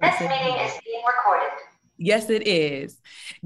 This meeting is being recorded. Yes, it is.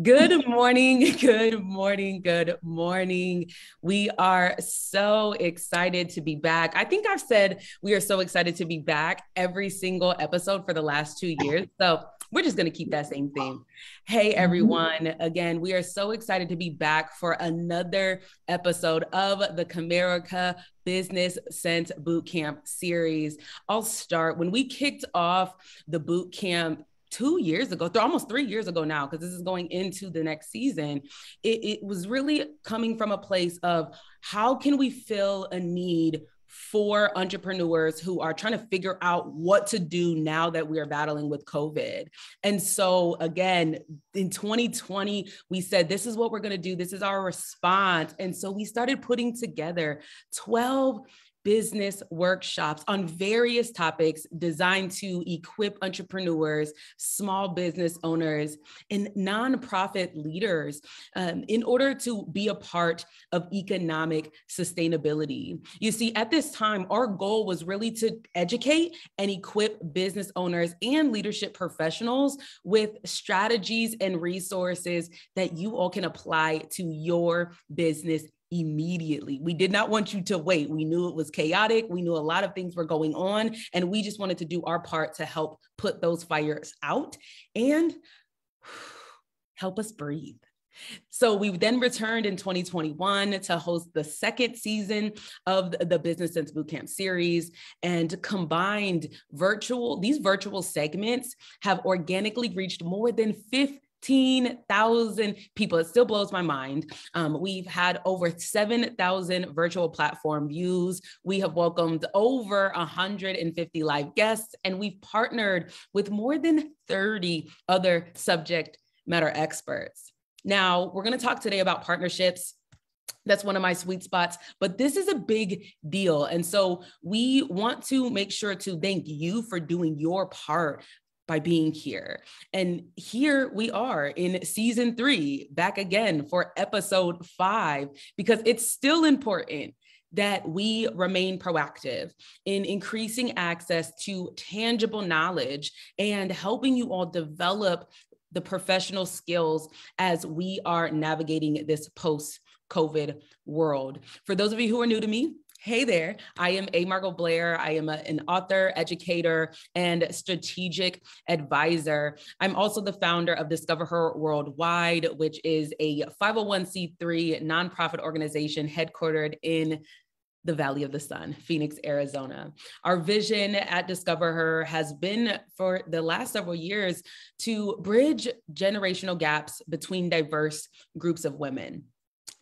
Good morning. Good morning. Good morning. We are so excited to be back. I think I've said we are so excited to be back every single episode for the last two years. So we're just going to keep that same theme. Hey, mm-hmm. everyone. Again, we are so excited to be back for another episode of the Comerica Business Sense Bootcamp series. I'll start when we kicked off the boot camp two years ago, th- almost three years ago now, because this is going into the next season, it, it was really coming from a place of how can we fill a need for entrepreneurs who are trying to figure out what to do now that we are battling with COVID. And so, again, in 2020, we said, This is what we're going to do. This is our response. And so, we started putting together 12 business workshops on various topics designed to equip entrepreneurs, small business owners, and nonprofit leaders um, in order to be a part of economic sustainability. You see, at this time, our goal was really to educate and equip business owners and leadership professionals with strategies and resources that you all can apply to your business immediately. We did not want you to wait. We knew it was chaotic. We knew a lot of things were going on, and we just wanted to do our part to help put those fires out and help us breathe. So we then returned in 2021 to host the second season of the Business Sense Bootcamp series and combined virtual, these virtual segments have organically reached more than 50 15,000 people. It still blows my mind. Um, we've had over 7,000 virtual platform views. We have welcomed over 150 live guests, and we've partnered with more than 30 other subject matter experts. Now, we're going to talk today about partnerships that's one of my sweet spots but this is a big deal and so we want to make sure to thank you for doing your part by being here. And here we are in season three, back again for episode five, because it's still important that we remain proactive in increasing access to tangible knowledge and helping you all develop the professional skills as we are navigating this post COVID world. For those of you who are new to me, Hey there, I am A. Margot Blair. I am a, an author, educator, and strategic advisor. I'm also the founder of Discover Her Worldwide, which is a 501c3 nonprofit organization headquartered in the Valley of the Sun, Phoenix, Arizona. Our vision at Discover Her has been for the last several years to bridge generational gaps between diverse groups of women.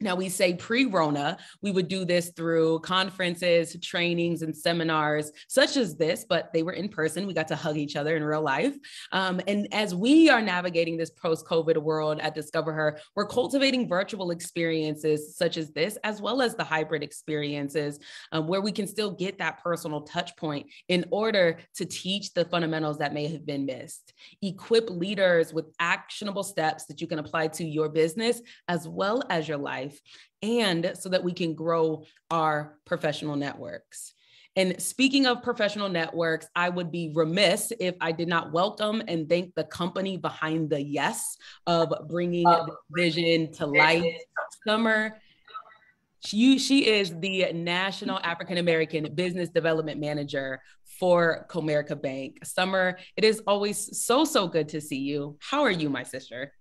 Now, we say pre Rona, we would do this through conferences, trainings, and seminars such as this, but they were in person. We got to hug each other in real life. Um, and as we are navigating this post COVID world at Discover Her, we're cultivating virtual experiences such as this, as well as the hybrid experiences um, where we can still get that personal touch point in order to teach the fundamentals that may have been missed. Equip leaders with actionable steps that you can apply to your business as well as your life life and so that we can grow our professional networks. And speaking of professional networks, I would be remiss if I did not welcome and thank the company behind the yes of bringing oh, the vision to life. Summer, she, she is the National African American Business Development Manager for Comerica Bank. Summer, it is always so, so good to see you. How are you, my sister?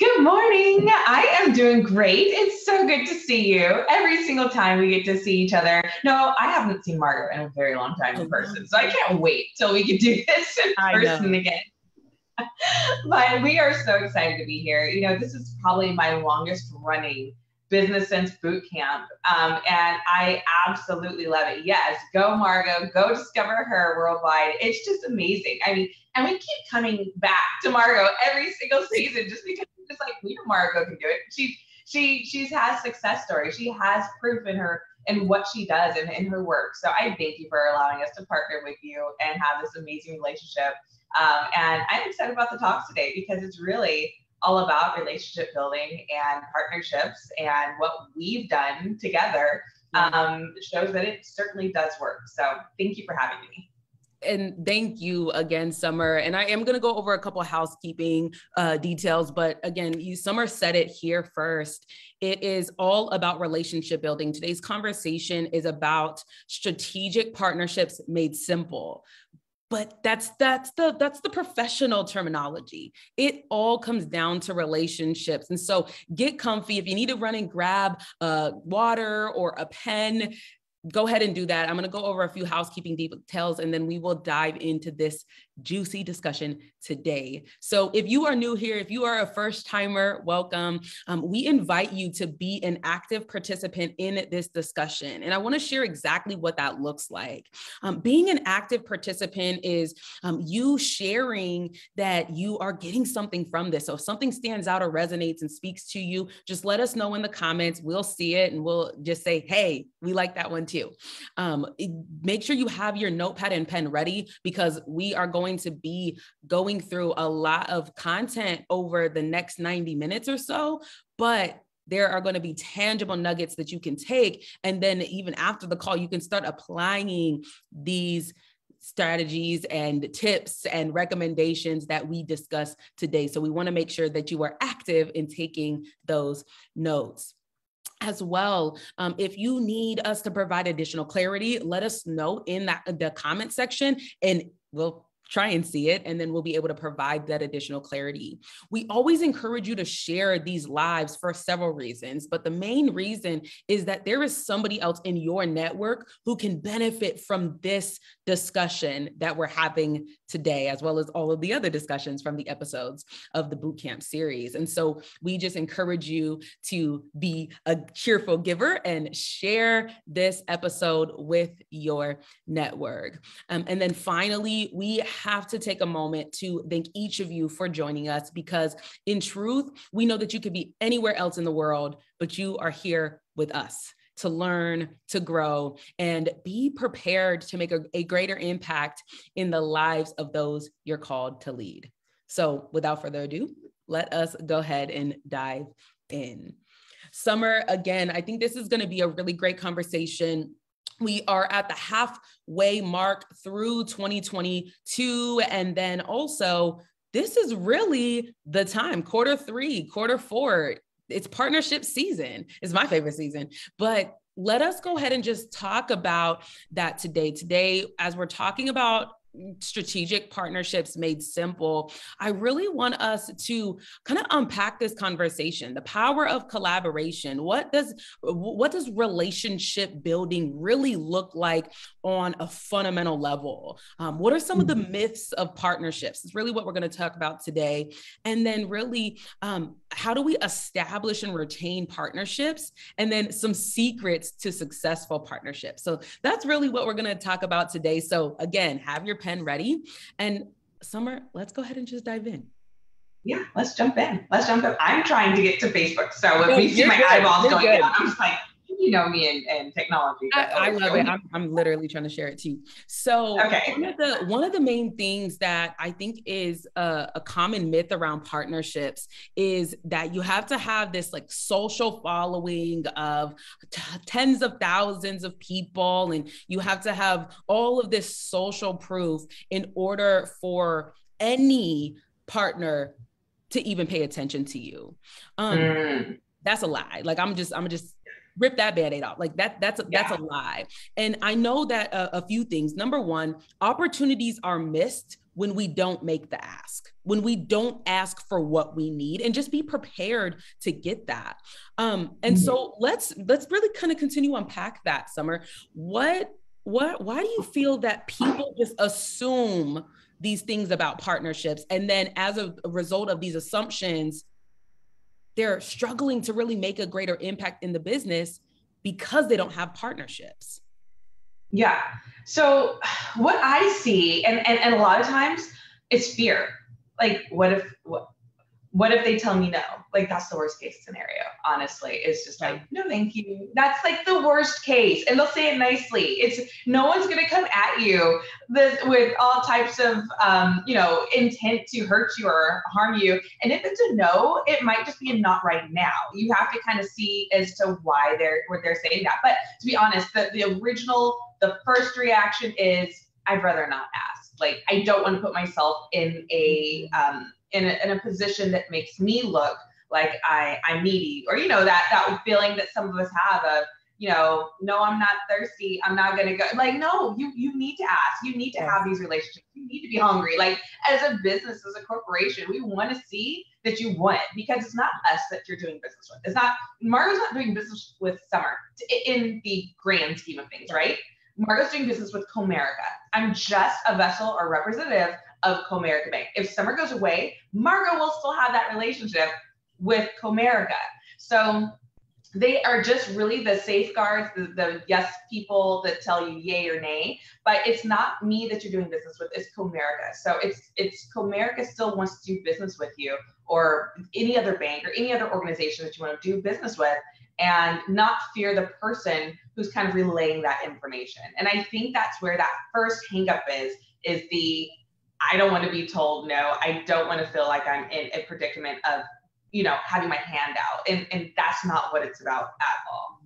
Good morning. I am doing great. It's so good to see you. Every single time we get to see each other. No, I haven't seen Margot in a very long time in person, so I can't wait till we can do this in person again. but we are so excited to be here. You know, this is probably my longest running business sense boot camp. Um, and I absolutely love it. Yes, go Margot, go discover her worldwide. It's just amazing. I mean, and we keep coming back to Margot every single season just because just like we know Margot can do it. She she she's has success stories. She has proof in her in what she does and in her work. So I thank you for allowing us to partner with you and have this amazing relationship. Um, and I'm excited about the talk today because it's really all about relationship building and partnerships and what we've done together um, shows that it certainly does work. So thank you for having me. And thank you again, Summer. And I am going to go over a couple housekeeping uh, details, but again, you Summer said it here first. It is all about relationship building. Today's conversation is about strategic partnerships made simple but that's that's the that's the professional terminology it all comes down to relationships and so get comfy if you need to run and grab a water or a pen go ahead and do that. I'm going to go over a few housekeeping details and then we will dive into this juicy discussion today. So, if you are new here, if you are a first timer, welcome. Um, we invite you to be an active participant in this discussion. And I want to share exactly what that looks like. Um, being an active participant is um, you sharing that you are getting something from this. So, if something stands out or resonates and speaks to you, just let us know in the comments. We'll see it and we'll just say, hey, we like that one too. Um, make sure you have your notepad and pen ready because we are going to be going through a lot of content over the next 90 minutes or so, but there are going to be tangible nuggets that you can take. And then even after the call, you can start applying these strategies and tips and recommendations that we discuss today. So we want to make sure that you are active in taking those notes as well um, if you need us to provide additional clarity let us know in that the comment section and we'll try and see it, and then we'll be able to provide that additional clarity. We always encourage you to share these lives for several reasons, but the main reason is that there is somebody else in your network who can benefit from this discussion that we're having today, as well as all of the other discussions from the episodes of the bootcamp series. And so we just encourage you to be a cheerful giver and share this episode with your network. Um, and then finally, we have to take a moment to thank each of you for joining us because, in truth, we know that you could be anywhere else in the world, but you are here with us to learn, to grow, and be prepared to make a, a, greater impact in the lives of those you're called to lead. So, without further ado, let us go ahead and dive in. Summer, again, I think this is going to be a really great conversation we are at the halfway mark through 2022 and then also this is really the time quarter 3 quarter 4 it's partnership season. Is my favorite season. But let us go ahead and just talk about that today. Today as we're talking about strategic partnerships made simple i really want us to kind of unpack this conversation the power of collaboration. What does what does relationship building really look like on a fundamental level? Um, what are some of the mm-hmm. myths of partnerships? It's really what we're going to talk about today. And then really um, how do we establish and retain partnerships? And then some secrets to successful partnerships. So that's really what we're going to talk about today. So again have your pen ready. And Summer, let's go ahead and just dive in. Yeah, let's jump in. Let's jump in. I'm trying to get to Facebook. So if no, you see my good. eyeballs you're going down, I'm just like, you know me and, and technology. I, I love it. I'm, I'm literally trying to share it too. So okay. one of the one of the main things that I think is a, a common myth around partnerships is that you have to have this like social following of t- tens of thousands of people, and you have to have all of this social proof in order for any partner to even pay attention to you. Um, mm. That's a lie. Like I'm just, I'm just rip that band-aid off. Like that that's a, yeah. that's a lie. And i know that uh, a few things. Number one opportunities are missed when we don't make the ask when we don't ask for what we need and just be prepared to get that. Um and mm-hmm. so let's let's really kind of continue unpack that summer. What what why do you feel that people just assume these things about partnerships and then as a, a result of these assumptions they're struggling to really make a greater impact in the business because they don't have partnerships. Yeah. So what I see, and, and, and a lot of times it's fear. Like, what if, what, what if they tell me no? Like that's the worst case scenario, honestly. It's just like, no, thank you. That's like the worst case. And they'll say it nicely. It's no one's gonna come at you this, with all types of um, you know, intent to hurt you or harm you. And if it's a no, it might just be a not right now. You have to kind of see as to why they're what they're saying that. But to be honest, the, the original, the first reaction is I'd rather not ask. Like I don't want to put myself in a um in a, in a position that makes me look like I I'm needy or you know that that feeling that some of us have of you know, no, I'm not thirsty. I'm not gonna go. Like, no, you you need to ask. You need to have these relationships. You need to be hungry. Like, as a business, as a corporation, we want to see that you want because it's not us that you're doing business with. It's not Margot's not doing business with Summer in the grand scheme of things, right? Margot's doing business with Comerica. I'm just a vessel or representative of Comerica Bank. If Summer goes away, Margot will still have that relationship with Comerica. So they are just really the safeguards, the, the, yes people that tell you yay or nay. But it's not me that you're doing business with. It's Comerica. So it's it's Comerica still wants to do business with you, or any other bank or any other organization that you want to do business with, and not fear the person who's kind of relaying that information. And I think that's where that first hangup is is the I don't want to be told no. I don't want to feel like I'm in a predicament of you know, having my hand out. And, and that's not what it's about at all.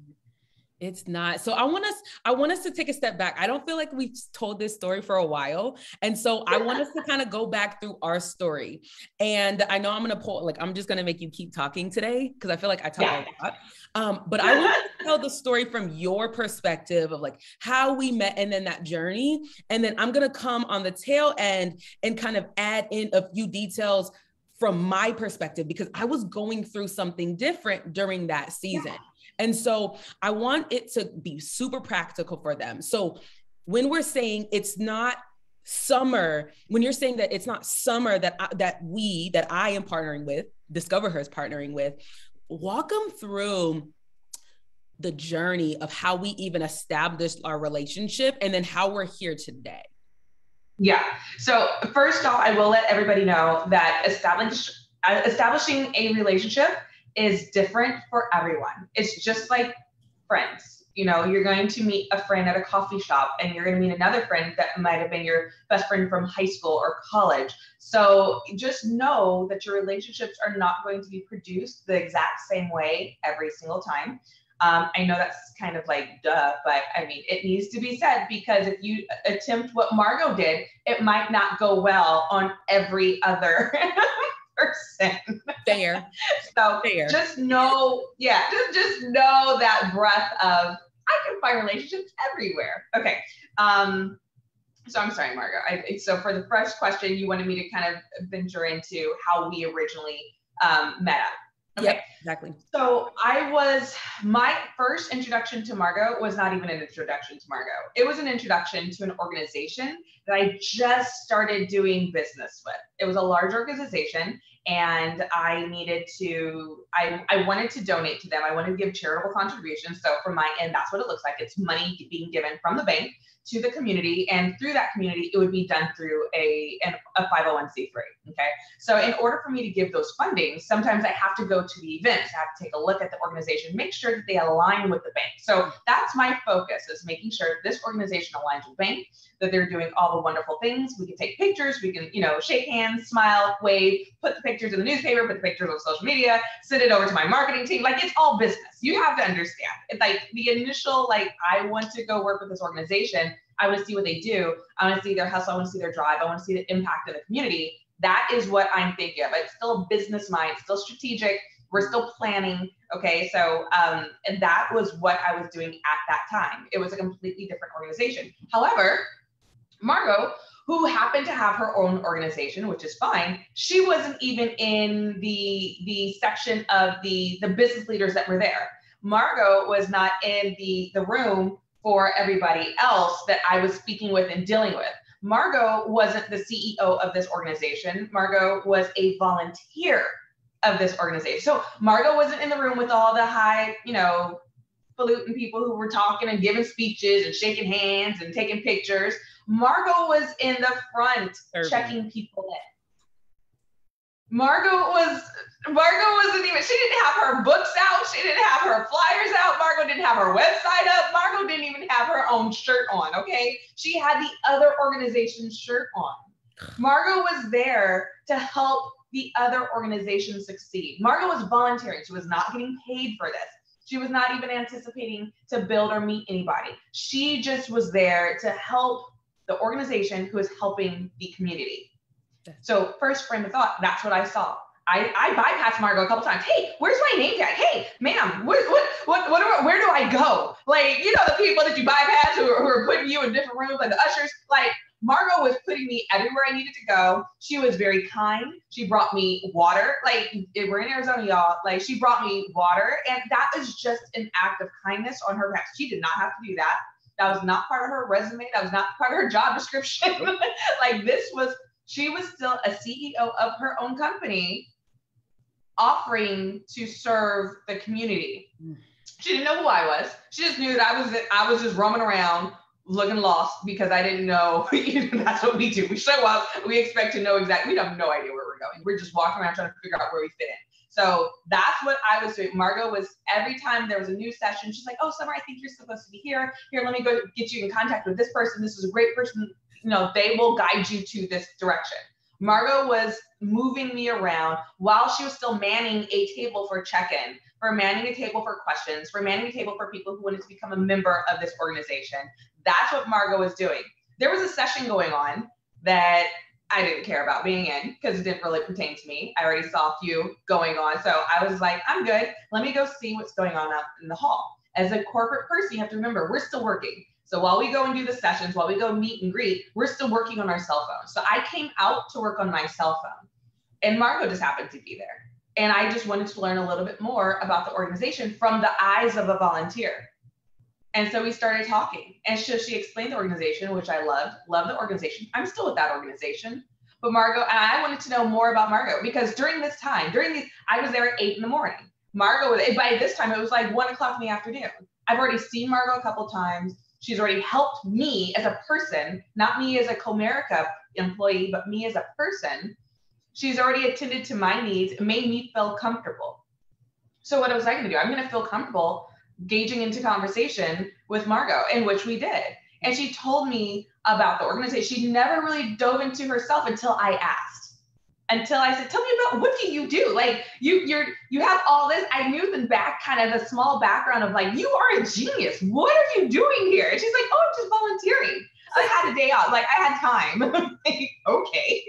It's not. So I want us, I want us to take a step back. I don't feel like we've told this story for a while. And so I want us to kind of go back through our story. And I know I'm gonna pull, like, I'm just gonna make you keep talking today because I feel like I talk yeah. a lot. Um, but I want to tell the story from your perspective of like how we met and then that journey. And then I'm gonna come on the tail end and kind of add in a few details from my perspective because I was going through something different during that season. Yeah. And so I want it to be super practical for them. So when we're saying it's not summer, when you're saying that it's not summer that I, that we that I am partnering with, Discover Her is partnering with, walk them through the journey of how we even established our relationship and then how we're here today. Yeah. So first off, I will let everybody know that establish uh, establishing a relationship is different for everyone. It's just like friends. You know, you're going to meet a friend at a coffee shop and you're going to meet another friend that might have been your best friend from high school or college. So just know that your relationships are not going to be produced the exact same way every single time. Um, I know that's kind of like duh, but I mean, it needs to be said because if you attempt what Margot did, it might not go well on every other person. Fair. so Fair. just know, yeah, just just know that breath of I can find relationships everywhere. Okay. Um, so I'm sorry, Margot. I, so for the first question, you wanted me to kind of venture into how we originally um, met up. Okay. Yep, exactly. So I was my first introduction to Margot was not even an introduction to Margot. It was an introduction to an organization that I just started doing business with. It was a large organization and I needed to I, I wanted to donate to them. I wanted to give charitable contributions. So from my end, that's what it looks like. It's money being given from the bank to the community and through that community it would be done through a, an, a 501c3 okay so in order for me to give those fundings sometimes i have to go to the events i have to take a look at the organization make sure that they align with the bank so that's my focus is making sure this organization aligns with bank that they're doing all the wonderful things we can take pictures we can you know shake hands smile wave put the pictures in the newspaper put the pictures on social media send it over to my marketing team like it's all business you have to understand it's like the initial like i want to go work with this organization I want to see what they do. I want to see their hustle. I want to see their drive. I want to see the impact of the community. That is what I'm thinking of. It's still a business mind, still strategic. We're still planning. Okay. So, um, and that was what I was doing at that time. It was a completely different organization. However, Margot, who happened to have her own organization, which is fine, she wasn't even in the the section of the the business leaders that were there. Margot was not in the the room for everybody else that I was speaking with and dealing with. Margot wasn't the CEO of this organization. Margot was a volunteer of this organization. So Margot wasn't in the room with all the high, you know, falutin people who were talking and giving speeches and shaking hands and taking pictures. Margot was in the front Urban. checking people in. Margot was Margot wasn't even she didn't have her books out, she didn't have her flyers out, Margot didn't have her website up, Margot didn't even have her own shirt on, okay? She had the other organization's shirt on. Margot was there to help the other organization succeed. Margot was volunteering. She was not getting paid for this. She was not even anticipating to build or meet anybody. She just was there to help the organization who is helping the community. So first frame of thought, that's what I saw. I, I bypassed Margot a couple times. Hey, where's my name tag? Hey, ma'am, what, what, what, what, where do I go? Like, you know, the people that you bypass who are, who are putting you in different rooms, like the ushers, like Margot was putting me everywhere I needed to go. She was very kind. She brought me water. Like, we're in Arizona, y'all. Like, she brought me water. And that is just an act of kindness on her behalf. She did not have to do that. That was not part of her resume. That was not part of her job description. like, this was, she was still a CEO of her own company offering to serve the community. Mm. She didn't know who I was. She just knew that I was I was just roaming around looking lost because I didn't know. that's what we do. We show up. We expect to know exactly. We have no idea where we're going. We're just walking around trying to figure out where we fit in. So that's what I was doing. Margot was every time there was a new session, she's like, "Oh, Summer, I think you're supposed to be here. Here, let me go get you in contact with this person. This is a great person. You know, they will guide you to this direction." Margot was moving me around while she was still manning a table for check-in, for manning a table for questions, for manning a table for people who wanted to become a member of this organization. That's what Margot was doing. There was a session going on that I didn't care about being in because it didn't really pertain to me. I already saw a few going on. So I was like, I'm good. Let me go see what's going on out in the hall. As a corporate person, you have to remember we're still working. So while we go and do the sessions, while we go meet and greet, we're still working on our cell phones. So I came out to work on my cell phone and Margot just happened to be there. And I just wanted to learn a little bit more about the organization from the eyes of a volunteer. And so we started talking. And so she explained the organization, which I loved, love the organization. I'm still with that organization. But Margot, and I wanted to know more about Margot because during this time, during these, I was there at eight in the morning. Margot was, by this time, it was like one o'clock in the afternoon. I've already seen Margot a couple times. She's already helped me as a person, not me as a Comerica employee, but me as a person. She's already attended to my needs, made me feel comfortable. So what was I going to do? I'm going to feel comfortable gauging into conversation with Margot, in which we did. And she told me about the organization. She never really dove into herself until I asked until I said, "Tell me about what do you do? Like you you're you have all this." I knew the back kind of the small background of like you are a genius. What are you doing here? And she's like, "Oh, I'm just volunteering." I had a day off, like I had time. like, okay.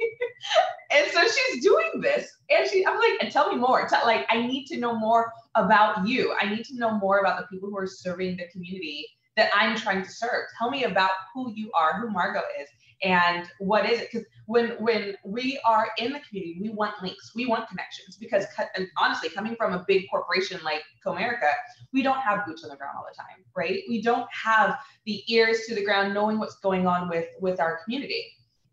and so she's doing this, and she I'm like, "Tell me more. Tell, like I need to know more about you. I need to know more about the people who are serving the community." That I'm trying to serve. Tell me about who you are, who Margot is, and what is it because when when we are in the community we want links we want connections because honestly coming from a big corporation like comerica we don't have boots on the ground all the time right we don't have the ears to the ground knowing what's going on with with our community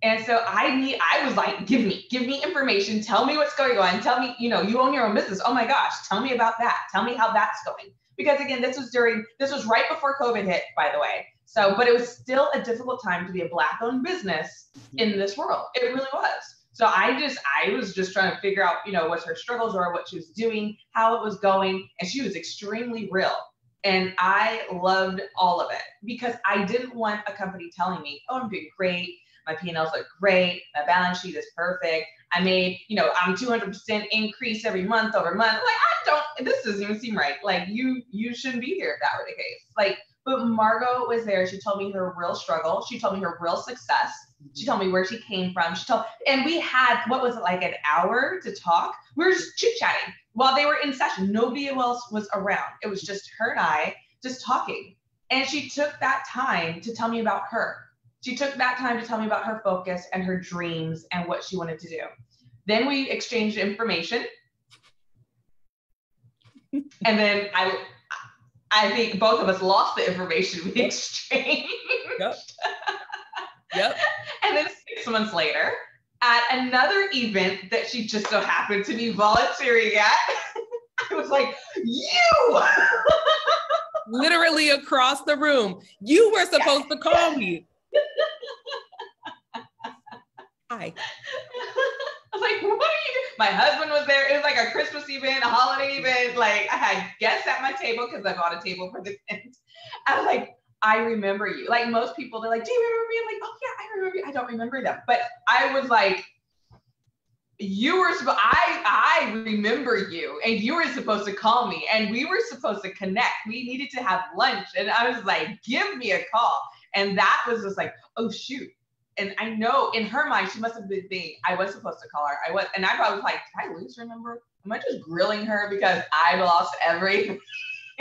and so I need, I was like, give me, give me information. Tell me what's going on. Tell me, you know, you own your own business. Oh my gosh, tell me about that. Tell me how that's going. Because again, this was during, this was right before COVID hit, by the way. So, but it was still a difficult time to be a black owned business mm-hmm. in this world. It really was. So I just, I was just trying to figure out, you know, what her struggles were, what she was doing, how it was going. And she was extremely real. And I loved all of it because I didn't want a company telling me, oh, I'm doing great. My P&Ls look great. My balance sheet is perfect. I made, you know, I'm 200% increase every month over month. Like, I don't, this doesn't even seem right. Like, you, you shouldn't be here if that were the case. Like, but Margot was there. She told me her real struggle. She told me her real success. She told me where she came from. She told, and we had what was it like an hour to talk. We were just chit chatting while they were in session. Nobody else was around. It was just her and I just talking. And she took that time to tell me about her. She took that time to tell me about her focus and her dreams and what she wanted to do. Then we exchanged information. and then I I think both of us lost the information we exchanged. Yep. Yep. and then six months later, at another event that she just so happened to be volunteering at, I was like, You! Literally across the room. You were supposed to call me. Hi like, what are you doing? My husband was there. It was like a Christmas event, a holiday event. Like I had guests at my table because I bought a table for the event. I was like, I remember you. Like most people, they're like, Do you remember me? I'm like, oh yeah, I remember you. I don't remember them. But I was like, you were supposed I I remember you and you were supposed to call me and we were supposed to connect. We needed to have lunch. And I was like, give me a call. And that was just like, oh shoot. And I know in her mind, she must have been thinking, I was supposed to call her. I was, and I probably was like, did I lose her number? Am I just grilling her because I've lost everything?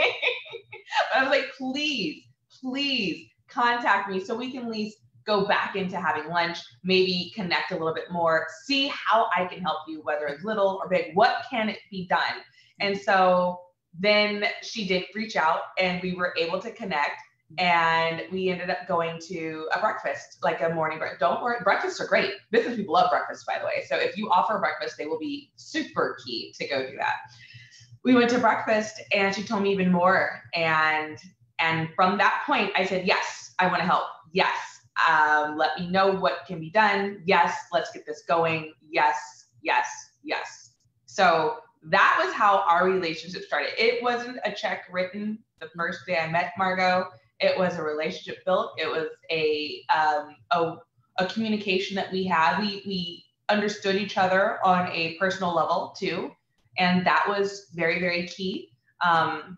I was like, please, please contact me so we can at least go back into having lunch, maybe connect a little bit more, see how I can help you, whether it's little or big, what can it be done? And so then she did reach out and we were able to connect and we ended up going to a breakfast, like a morning breakfast. Don't worry, breakfasts are great. Business people love breakfast, by the way. So if you offer breakfast, they will be super key to go do that. We went to breakfast and she told me even more. And and from that point, I said, yes, I want to help. Yes, um, let me know what can be done. Yes, let's get this going. Yes, yes, yes. So that was how our relationship started. It wasn't a check written the first day I met Margot. It was a relationship built. It was a um, a, a communication that we had. We we understood each other on a personal level too, and that was very very key. Um,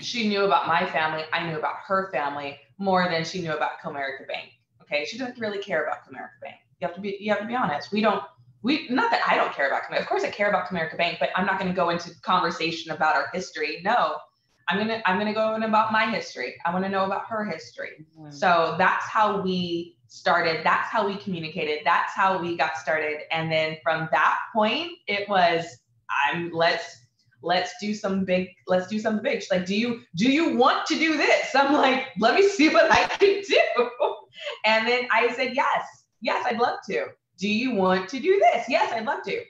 she knew about my family. I knew about her family more than she knew about Comerica Bank. Okay, she doesn't really care about Comerica Bank. You have to be you have to be honest. We don't we not that I don't care about Comerica. Of course I care about Comerica Bank, but I'm not going to go into conversation about our history. No. I'm gonna I'm gonna go in about my history. I want to know about her history. Mm-hmm. So that's how we started. That's how we communicated. That's how we got started. And then from that point, it was I'm let's let's do some big let's do something big. She's like, do you do you want to do this? I'm like, let me see what I can do. And then I said, yes, yes, I'd love to. Do you want to do this? Yes, I'd love to.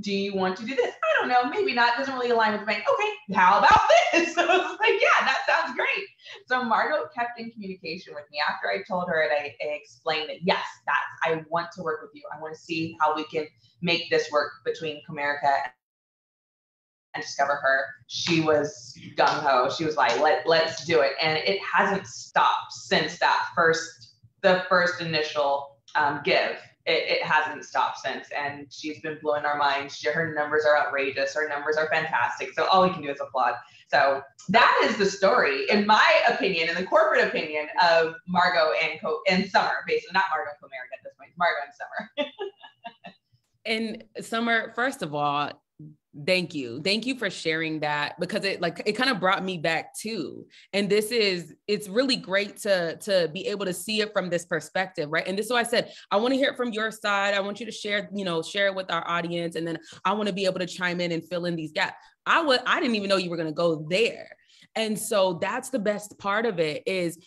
Do you want to do this? I don't know, maybe not. Doesn't really align with bank. Okay, how about this? So I was like, yeah, that sounds great. So Margot kept in communication with me after I told her and I, I explained that yes, that's I want to work with you. I want to see how we can make this work between Comerica and discover her. She was gung ho. She was like, let let's do it, and it hasn't stopped since that first the first initial um, give it, it, hasn't stopped since. And she's been blowing our minds. She, her numbers are outrageous. Her numbers are fantastic. So all we can do is applaud. So that is the story, in my opinion, in the corporate opinion of Margot and Co- and Summer, basically not Margot and Comerica at this point, Margot and Summer. and Summer, first of all, Thank you. Thank you for sharing that because it like it kind of brought me back too. And this is it's really great to to be able to see it from this perspective, right? And this is why I said I want to hear it from your side. I want you to share, you know, share it with our audience and then I want to be able to chime in and fill in these gaps. I would I didn't even know you were going to go there. And so that's the best part of it is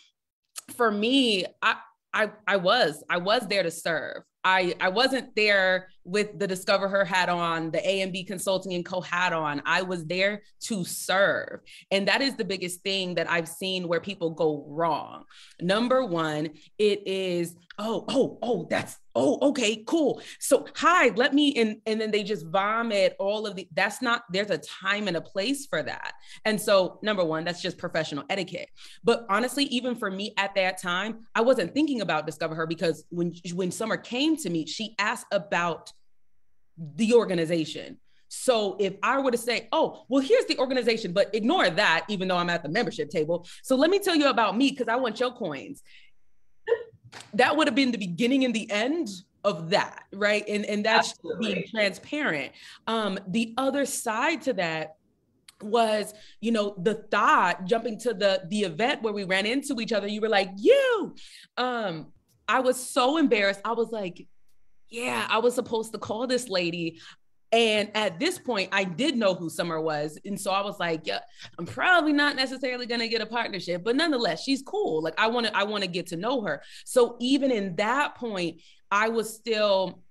for me, I I I was I was there to serve. I I wasn't there with the Discover Her hat on, the AMB Consulting and Co hat on. I was there to serve. And that is the biggest thing that I've seen where people go wrong. Number one, it is, oh, oh, oh, that's, oh, okay, cool. So, hi, let me, and, and then they just vomit all of the, that's not, there's a time and a place for that. And so, number one, that's just professional etiquette. But honestly, even for me at that time, I wasn't thinking about Discover Her because when, when Summer came to me, she asked about the organization. So if I were to say, oh, well, here's the organization, but ignore that, even though I'm at the membership table. So let me tell you about me because I want your coins. That would have been the beginning and the end of that, right? And and that's Absolutely. being transparent. Um, the other side to that was you know the thought jumping to the the event where we ran into each other you were like you um i was so embarrassed i was like yeah, I was supposed to call this lady. And at this point, I did know who Summer was. And so I was like, yeah, I'm probably not necessarily gonna get a partnership, but nonetheless, she's cool. Like I wanna, I wanna get to know her. So even in that point, I was still,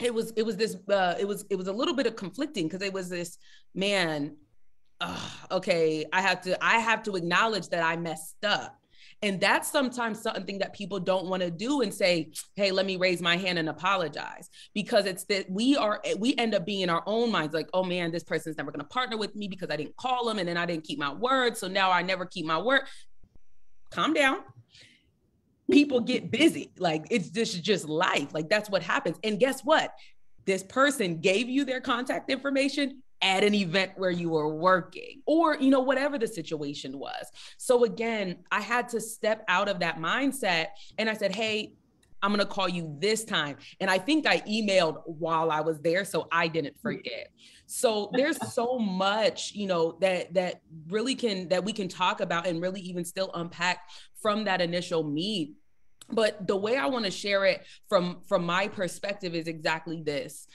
it was, it was this, uh, it was, it was a little bit of conflicting because it was this, man, okay, I have to, I have to acknowledge that I messed up and that's sometimes something that people don't want to do and say, hey, let me raise my hand and apologize. Because it's that we are, we end up being in our own minds like, oh man, this person's never going to partner with me because I didn't call them and then I didn't keep my word. So now I never keep my word. Calm down. People get busy. Like it's this is just life. Like that's what happens. And guess what? This person gave you their contact information. At an event where you were working or you know whatever the situation was. So again i had to step out of that mindset and i said hey i'm going to call you this time. And i think i emailed while i was there so i didn't hmm. forget. So there's so much you know that that really can that we can talk about and really even still unpack from that initial meet. But the way i want to share it from from my perspective is exactly this.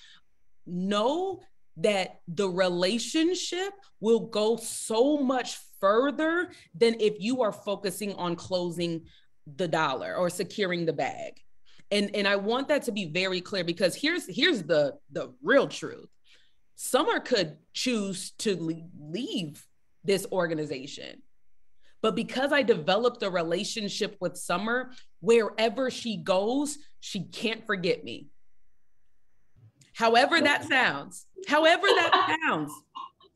Know that the relationship will go so much further than if you are focusing on closing the dollar or securing the bag. And and i want that to be very clear because here's here's the the real truth. Summer could choose to leave this organization. But because i developed a relationship with summer wherever she goes she can't forget me however that sounds, however that sounds,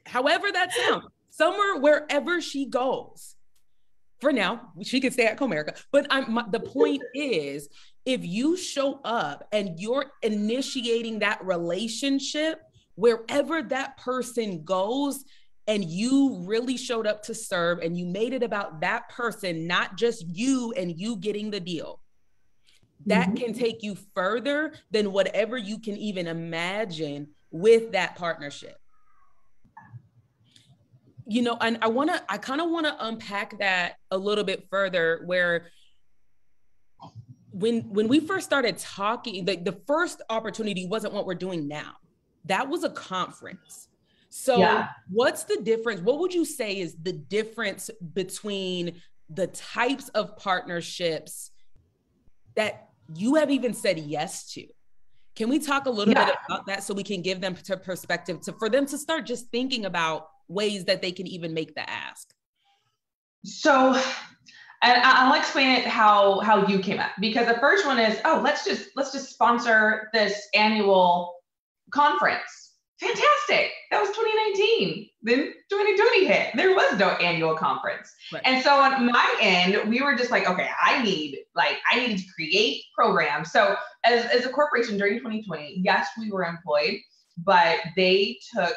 however that sounds, somewhere wherever she goes. For now, she can stay at Comerica. But I'm, my, the point is, if you show up and you're initiating that relationship wherever that person goes, and you really showed up to serve and you made it about that person, not just you and you getting the deal that mm-hmm. can take you further than whatever you can even imagine with that partnership you know and i want to i kind of want to unpack that a little bit further where when when we first started talking the, the first opportunity wasn't what we're doing now that was a conference so yeah. what's the difference what would you say is the difference between the types of partnerships that you have even said yes to. Can we talk a little yeah. bit about that so we can give them to perspective to for them to start just thinking about ways that they can even make the ask? So and I'll explain it how how you came up because the first one is oh let's just let's just sponsor this annual conference fantastic. That was 2019. Then 2020 hit. There was no annual conference. Right. And so on my end, we were just like, okay, I need like I needed to create programs. So as, as a corporation during 2020, yes, we were employed, but they took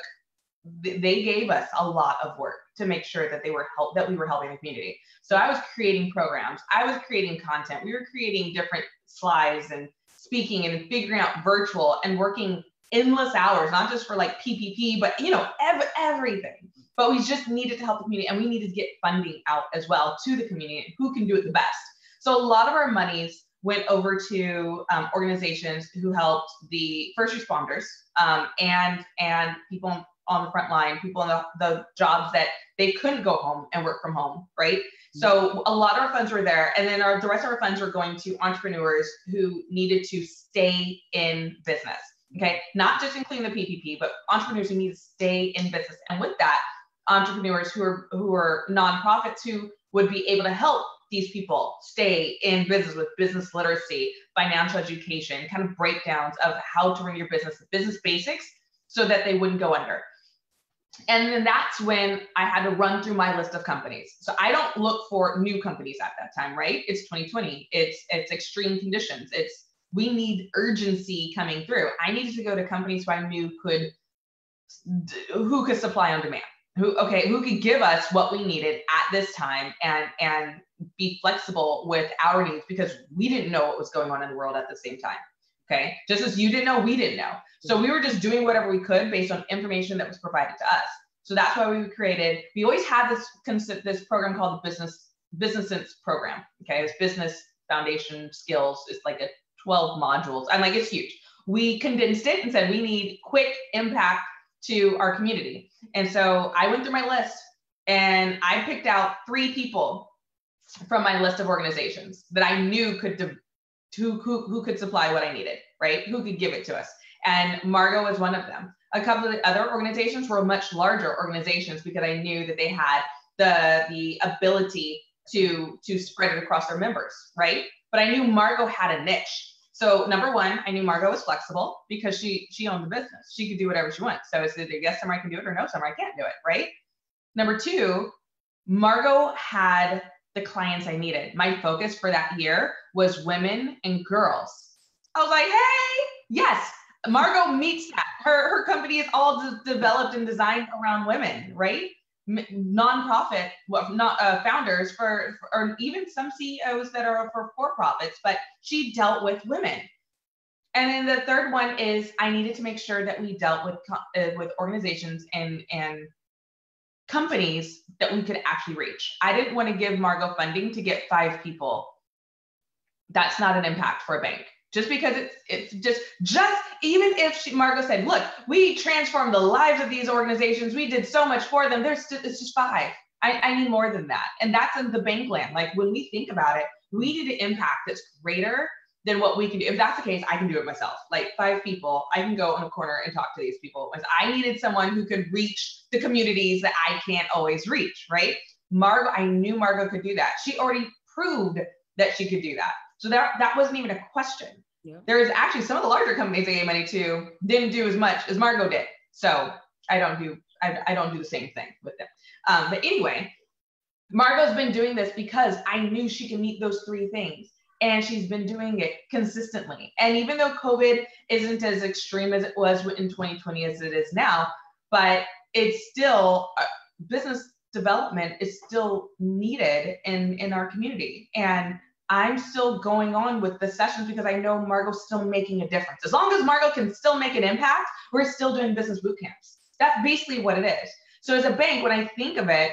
they gave us a lot of work to make sure that they were help that we were helping the community. So I was creating programs, I was creating content, we were creating different slides and speaking and figuring out virtual and working endless hours, not just for like PPP, but you know, ev- everything. But we just needed to help the community and we needed to get funding out as well to the community who can do it the best. So a lot of our monies went over to um, organizations who helped the first responders um, and and people on the front line, people in the, the jobs that they couldn't go home and work from home, right? So a lot of our funds were there, and then our, the rest of our funds were going to entrepreneurs who needed to stay in business. Okay, not just including the PPP, but entrepreneurs who need to stay in business. And with that, entrepreneurs who are who are nonprofits who would be able to help these people stay in business with business literacy, financial education, kind of breakdowns of how to run your business, business basics, so that they wouldn't go under. And then that's when I had to run through my list of companies. So I don't look for new companies at that time, right? It's 2020. It's it's extreme conditions. It's we need urgency coming through. I needed to go to companies who I knew could who could supply on demand. Who okay, who could give us what we needed at this time and and be flexible with our needs because we didn't know what was going on in the world at the same time. Okay? Just as you didn't know, we didn't know. So we were just doing whatever we could based on information that was provided to us. So that's why we created. We always had this this program called the Business Business Sense program. Okay, it's business foundation skills. It's like a 12 modules. I'm like, it's huge. We condensed it and said we need quick impact to our community. And so I went through my list and I picked out three people from my list of organizations that I knew could de- who, who, who could supply what I needed, right? Who could give it to us. And Margot was one of them. A couple of the other organizations were much larger organizations because I knew that they had the the ability to to spread it across their members, right? But I knew Margot had a niche. So number one, I knew Margot was flexible because she she owned the business. She could do whatever she wants. So it's either yes, summer I can do it, or no, summer I can't do it, right? Number two, Margot had the clients I needed. My focus for that year was women and girls. I was like, hey, yes, Margot meets that. Her her company is all de- developed and designed around women, right? Nonprofit, well, not uh, founders for, for, or even some CEOs that are for for profits, but she dealt with women. And then the third one is I needed to make sure that we dealt with uh, with organizations and and companies that we could actually reach. I didn't want to give Margot funding to get five people. That's not an impact for a bank just because it's it's just just even if she, Margot said, look, we transformed the lives of these organizations, we did so much for them. There's it's just five. I, I need more than that, and that's in the bank land. Like when we think about it, we need an impact that's greater than what we can do. If that's the case, I can do it myself. Like five people, I can go in a corner and talk to these people. Because I needed someone who could reach the communities that I can't always reach. Right? Margot, I knew Margot could do that. She already proved that she could do that. So that that wasn't even a question. Yeah. There is actually some of the larger companies I gave money to didn't do as much as Margot did. So I don't do I, I don't do the same thing with them. Um, but anyway, Margot's been doing this because I knew she can meet those three things. And she's been doing it consistently. And even though COVID isn't as extreme as it was in 2020 as it is now, but it's still uh, business development is still needed in in our community. And I'm still going on with the sessions because I know Margot's still making a difference. As long as Margot can still make an impact, we're still doing business boot camps. That's basically what it is. So as a bank, when I think of it,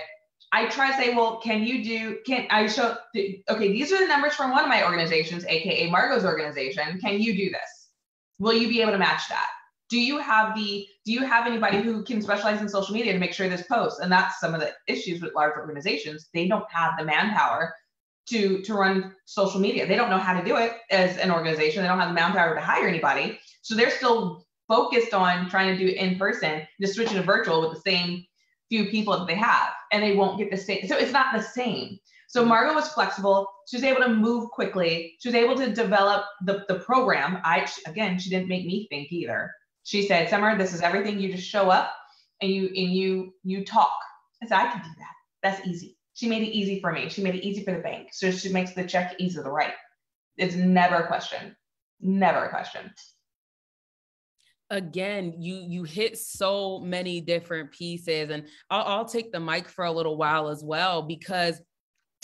I try to say, well, can you do, can I show, okay, these are the numbers from one of my organizations, AKA Margot's organization. Can you do this? Will you be able to match that? Do you have the, do you have anybody who can specialize in social media to make sure this posts? And that's some of the issues with large organizations. They don't have the manpower to to run social media. They don't know how to do it as an organization. They don't have the manpower to hire anybody. So they're still focused on trying to do it in person, just switching to virtual with the same few people that they have, and they won't get the same. So it's not the same. So Margot was flexible. She was able to move quickly. She was able to develop the, the program. I again, she didn't make me think either. She said, "Summer, this is everything. You just show up and you and you you talk." I said, "I can do that. That's easy." She made it easy for me. She made it easy for the bank. So she makes the check easy to write. It's never a question. Never a question. Again, you you hit so many different pieces, and I'll, I'll take the mic for a little while as well because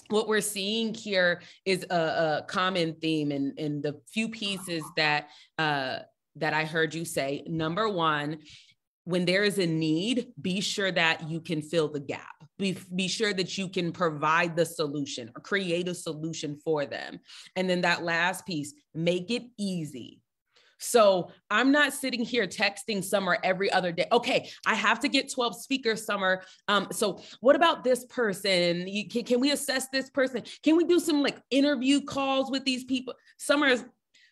what we're seeing here is a, a common theme in, in the few pieces that uh, that I heard you say. Number one, when there is a need, be sure that you can fill the gap. Be, be sure that you can provide the solution or create a solution for them. And then that last piece, make it easy. So I'm not sitting here texting Summer every other day. Okay, I have to get 12 speakers, Summer. Um, so what about this person? You, can, can we assess this person? Can we do some like interview calls with these people? Summer is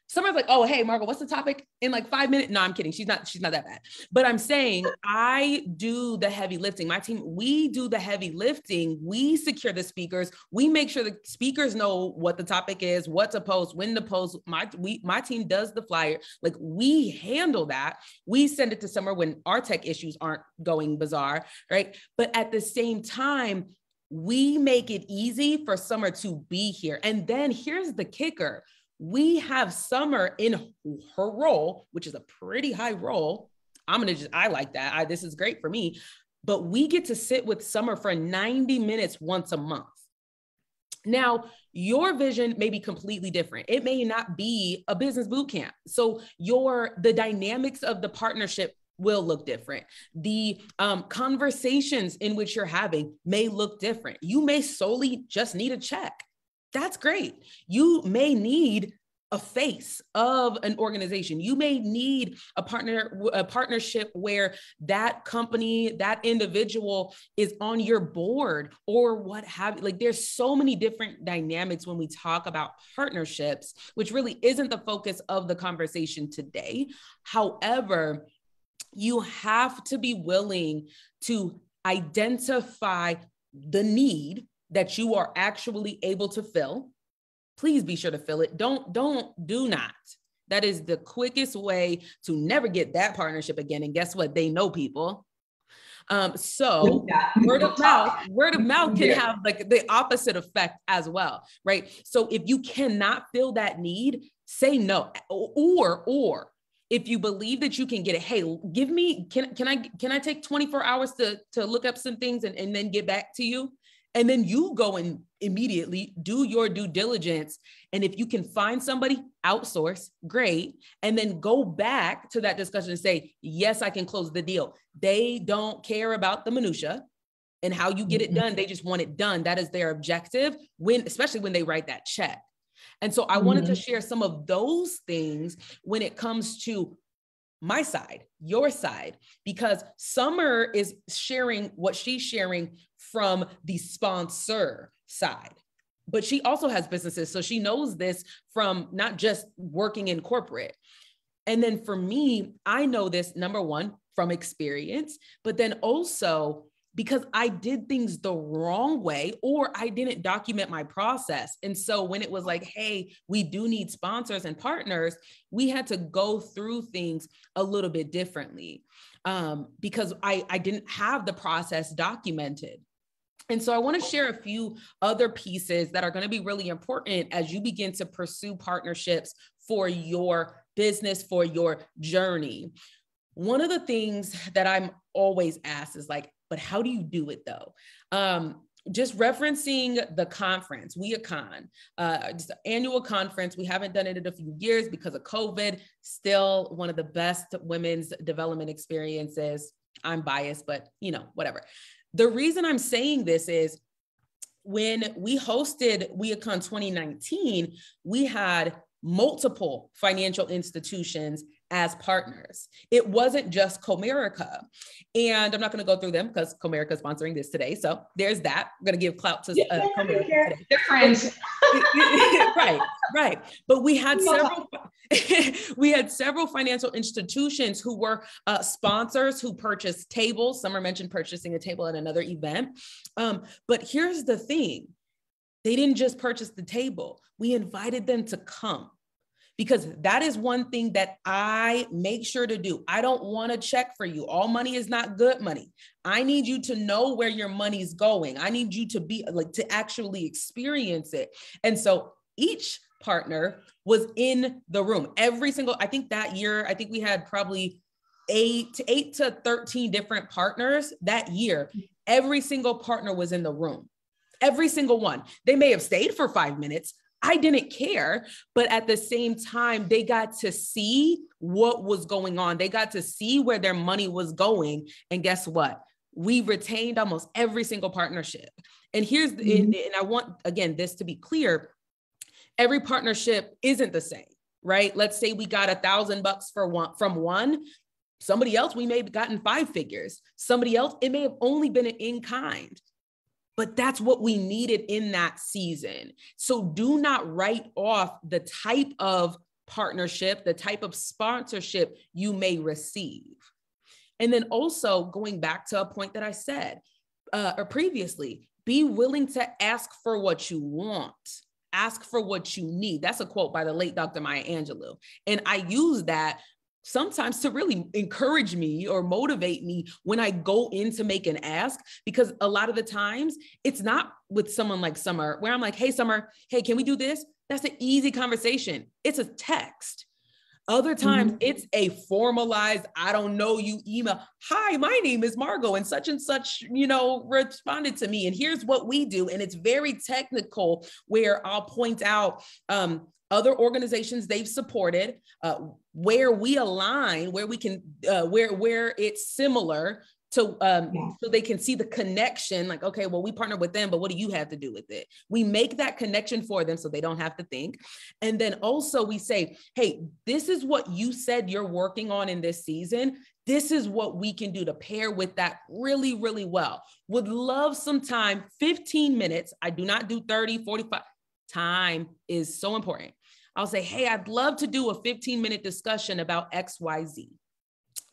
Summer's like, oh, hey, Margot, what's the topic in like five minutes? No, I'm kidding. She's not, she's not that bad. But I'm saying I do the heavy lifting. My team, we do the heavy lifting. We secure the speakers. We make sure the speakers know what the topic is, what to post, when to post. My we my team does the flyer. Like we handle that. We send it to Summer when our tech issues aren't going bizarre, right? But at the same time, we make it easy for Summer to be here. And then here's the kicker we have Summer in her role, which is a pretty high role. I'm gonna just, I like that. I, this is great for me. But we get to sit with Summer for 90 minutes once a month. Now, your vision may be completely different. It may not be a business boot camp. So your the dynamics of the partnership will look different. The um, conversations in which you're having may look different. You may solely just need a check that's great. You may need a face of an organization. You may need a partner a partnership where that company, that individual is on your board or what have like there's so many different dynamics when we talk about partnerships, which really isn't the focus of the conversation today. However, you have to be willing to identify the need that you are actually able to fill, please be sure to fill it. Don't, don't, do not. That is the quickest way to never get that partnership again. And guess what? They know people. Um, so yeah. word of mouth, word of mouth can yeah. have like the opposite effect as well, right? So if you cannot fill that need, say no. Or, or if you believe that you can get it hey give me can, can i can i take 24 hours to to look up some things and, and then get back to you and then you go and immediately do your due diligence. And if you can find somebody outsource great. And then go back to that discussion and say yes i can close the deal. They don't care about the minutia and how you get it mm-hmm. done. They just want it done. That is their objective when especially when they write that check. And so I wanted mm-hmm. to share some of those things when it comes to my side, your side, because Summer is sharing what she's sharing from the sponsor side. But she also has businesses. So she knows this from not just working in corporate. And then for me, I know this number one from experience, but then also because I did things the wrong way or I didn't document my process. And so when it was like, hey, we do need sponsors and partners, we had to go through things a little bit differently um, because I, I didn't have the process documented. And so I want to share a few other pieces that are going to be really important as you begin to pursue partnerships for your business, for your journey. One of the things that I'm always asked is like, but how do you do it though? Um, just referencing the conference, WeaCon, uh, just annual conference. We haven't done it in a few years because of COVID. Still one of the best women's development experiences. I'm biased, but you know, whatever. The reason I'm saying this is when we hosted WeaCon 2019, we had multiple financial institutions as partners. It wasn't just Comerica. And I'm not going to go through them because Comerica is sponsoring this today. So there's that. I'm going to give clout to uh, Comerica. Different. right, right. But we had several we had several financial institutions who were uh, sponsors who purchased tables. Summer mentioned purchasing a table at another event. Um, but here's the thing. They didn't just purchase the table. We invited them to come because that is one thing that I make sure to do. I don't want to check for you. All money is not good money. I need you to know where your money's going. I need you to be like to actually experience it. And so each partner was in the room. Every single, I think that year, I think we had probably eight to eight to 13 different partners that year. Every single partner was in the room. Every single one. They may have stayed for five minutes, I didn't care. But at the same time, they got to see what was going on. They got to see where their money was going. And guess what? We retained almost every single partnership. And here's, mm-hmm. and, and I want, again, this to be clear every partnership isn't the same, right? Let's say we got a thousand bucks for one from one. Somebody else, we may have gotten five figures. Somebody else, it may have only been an in kind but that's what we needed in that season. So do not write off the type of partnership, the type of sponsorship you may receive. And then also going back to a point that I said uh, or previously, be willing to ask for what you want. Ask for what you need. That's a quote by the late Dr. Maya Angelou. And I use that sometimes to really encourage me or motivate me when I go in to make an ask. Because a lot of the times it's not with someone like Summer, where I'm like, hey, Summer, hey, can we do this? That's an easy conversation. It's a text. Other times mm-hmm. it's a formalized, I don't know you email. Hi, my name is Margot and such and such, you know, responded to me. And here's what we do. And it's very technical where I'll point out um, other organizations they've supported, uh, where we align, where we can, uh, where where it's similar to um, yeah. so they can see the connection like okay well we partner with them but what do you have to do with it? We make that connection for them so they don't have to think. And then also we say hey this is what you said you're working on in this season. This is what we can do to pair with that really really well. Would love some time 15 minutes. I do not do 30 45 time is so important. I'll say, hey, I'd love to do a 15 minute discussion about XYZ.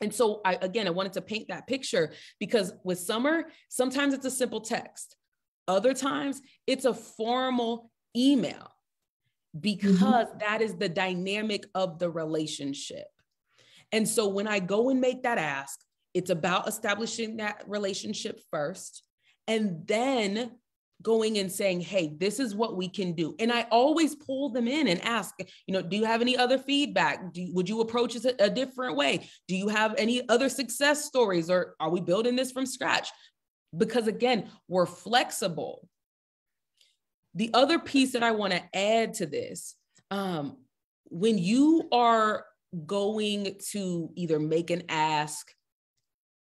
And so I again I wanted to paint that picture because with summer, sometimes it's a simple text. Other times it's a formal email because mm-hmm. that is the dynamic of the relationship. And so when I go and make that ask, it's about establishing that relationship first. And then going and saying, Hey, this is what we can do. And I always pull them in and ask, you know, do you have any other feedback? Do, would you approach it a different way? Do you have any other success stories or are we building this from scratch? Because again, we're flexible. The other piece that I want to add to this, um, when you are going to either make an ask,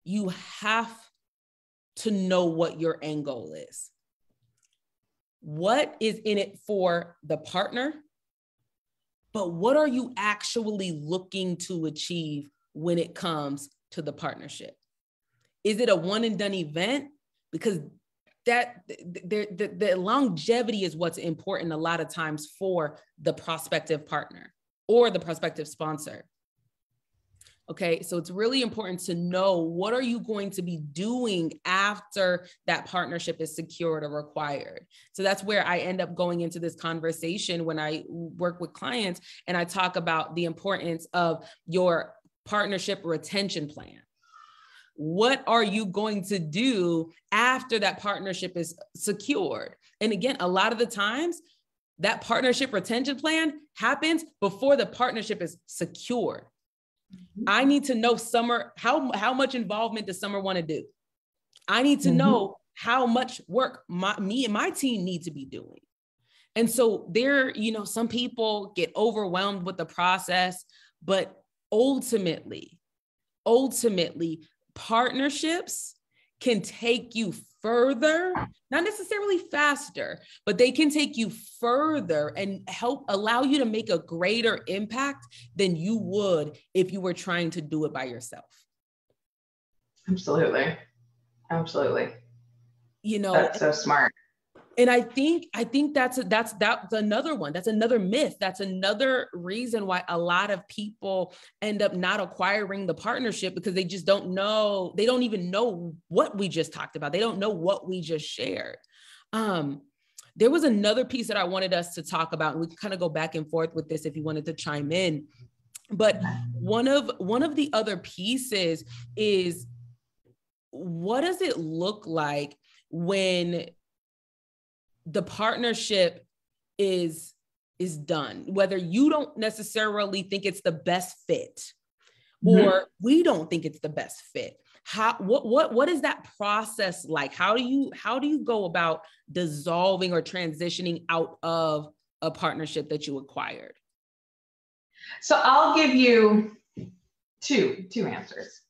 you have to know what your end goal is. What is in it for the partner? But what are you actually looking to achieve when it comes to the partnership? Is it a one and done event? Because that the, the, the longevity is what's important a lot of times for the prospective partner or the prospective sponsor. Okay, so it's really important to know what are you going to be doing after that partnership is secured or required. So that's where I end up going into this conversation when I work with clients and I talk about the importance of your partnership retention plan. What are you going to do after that partnership is secured? And again, a lot of the times that partnership retention plan happens before the partnership is secured. Mm-hmm. I need to know Summer, how, how much involvement does Summer want to do? I need to mm-hmm. know how much work my, me and my team need to be doing. And so there, you know, some people get overwhelmed with the process, but ultimately, ultimately, partnerships can take you further, not necessarily faster, but they can take you further and help allow you to make a greater impact than you would if you were trying to do it by yourself. Absolutely. Absolutely. You know, that's so smart and i think i think that's that's that's another one. That's another myth. That's another reason why a lot of people end up not acquiring the partnership because they just don't know they don't even know what we just talked about. They don't know what we just shared. Um there was another piece that i wanted us to talk about and we can kind of go back and forth with this if you wanted to chime in. But one of one of the other pieces is what does it look like when the partnership is is done whether you don't necessarily think it's the best fit mm-hmm. or we don't think it's the best fit. How what what what is that process like? How do you how do you go about dissolving or transitioning out of a partnership that you acquired? So i'll give you two two answers.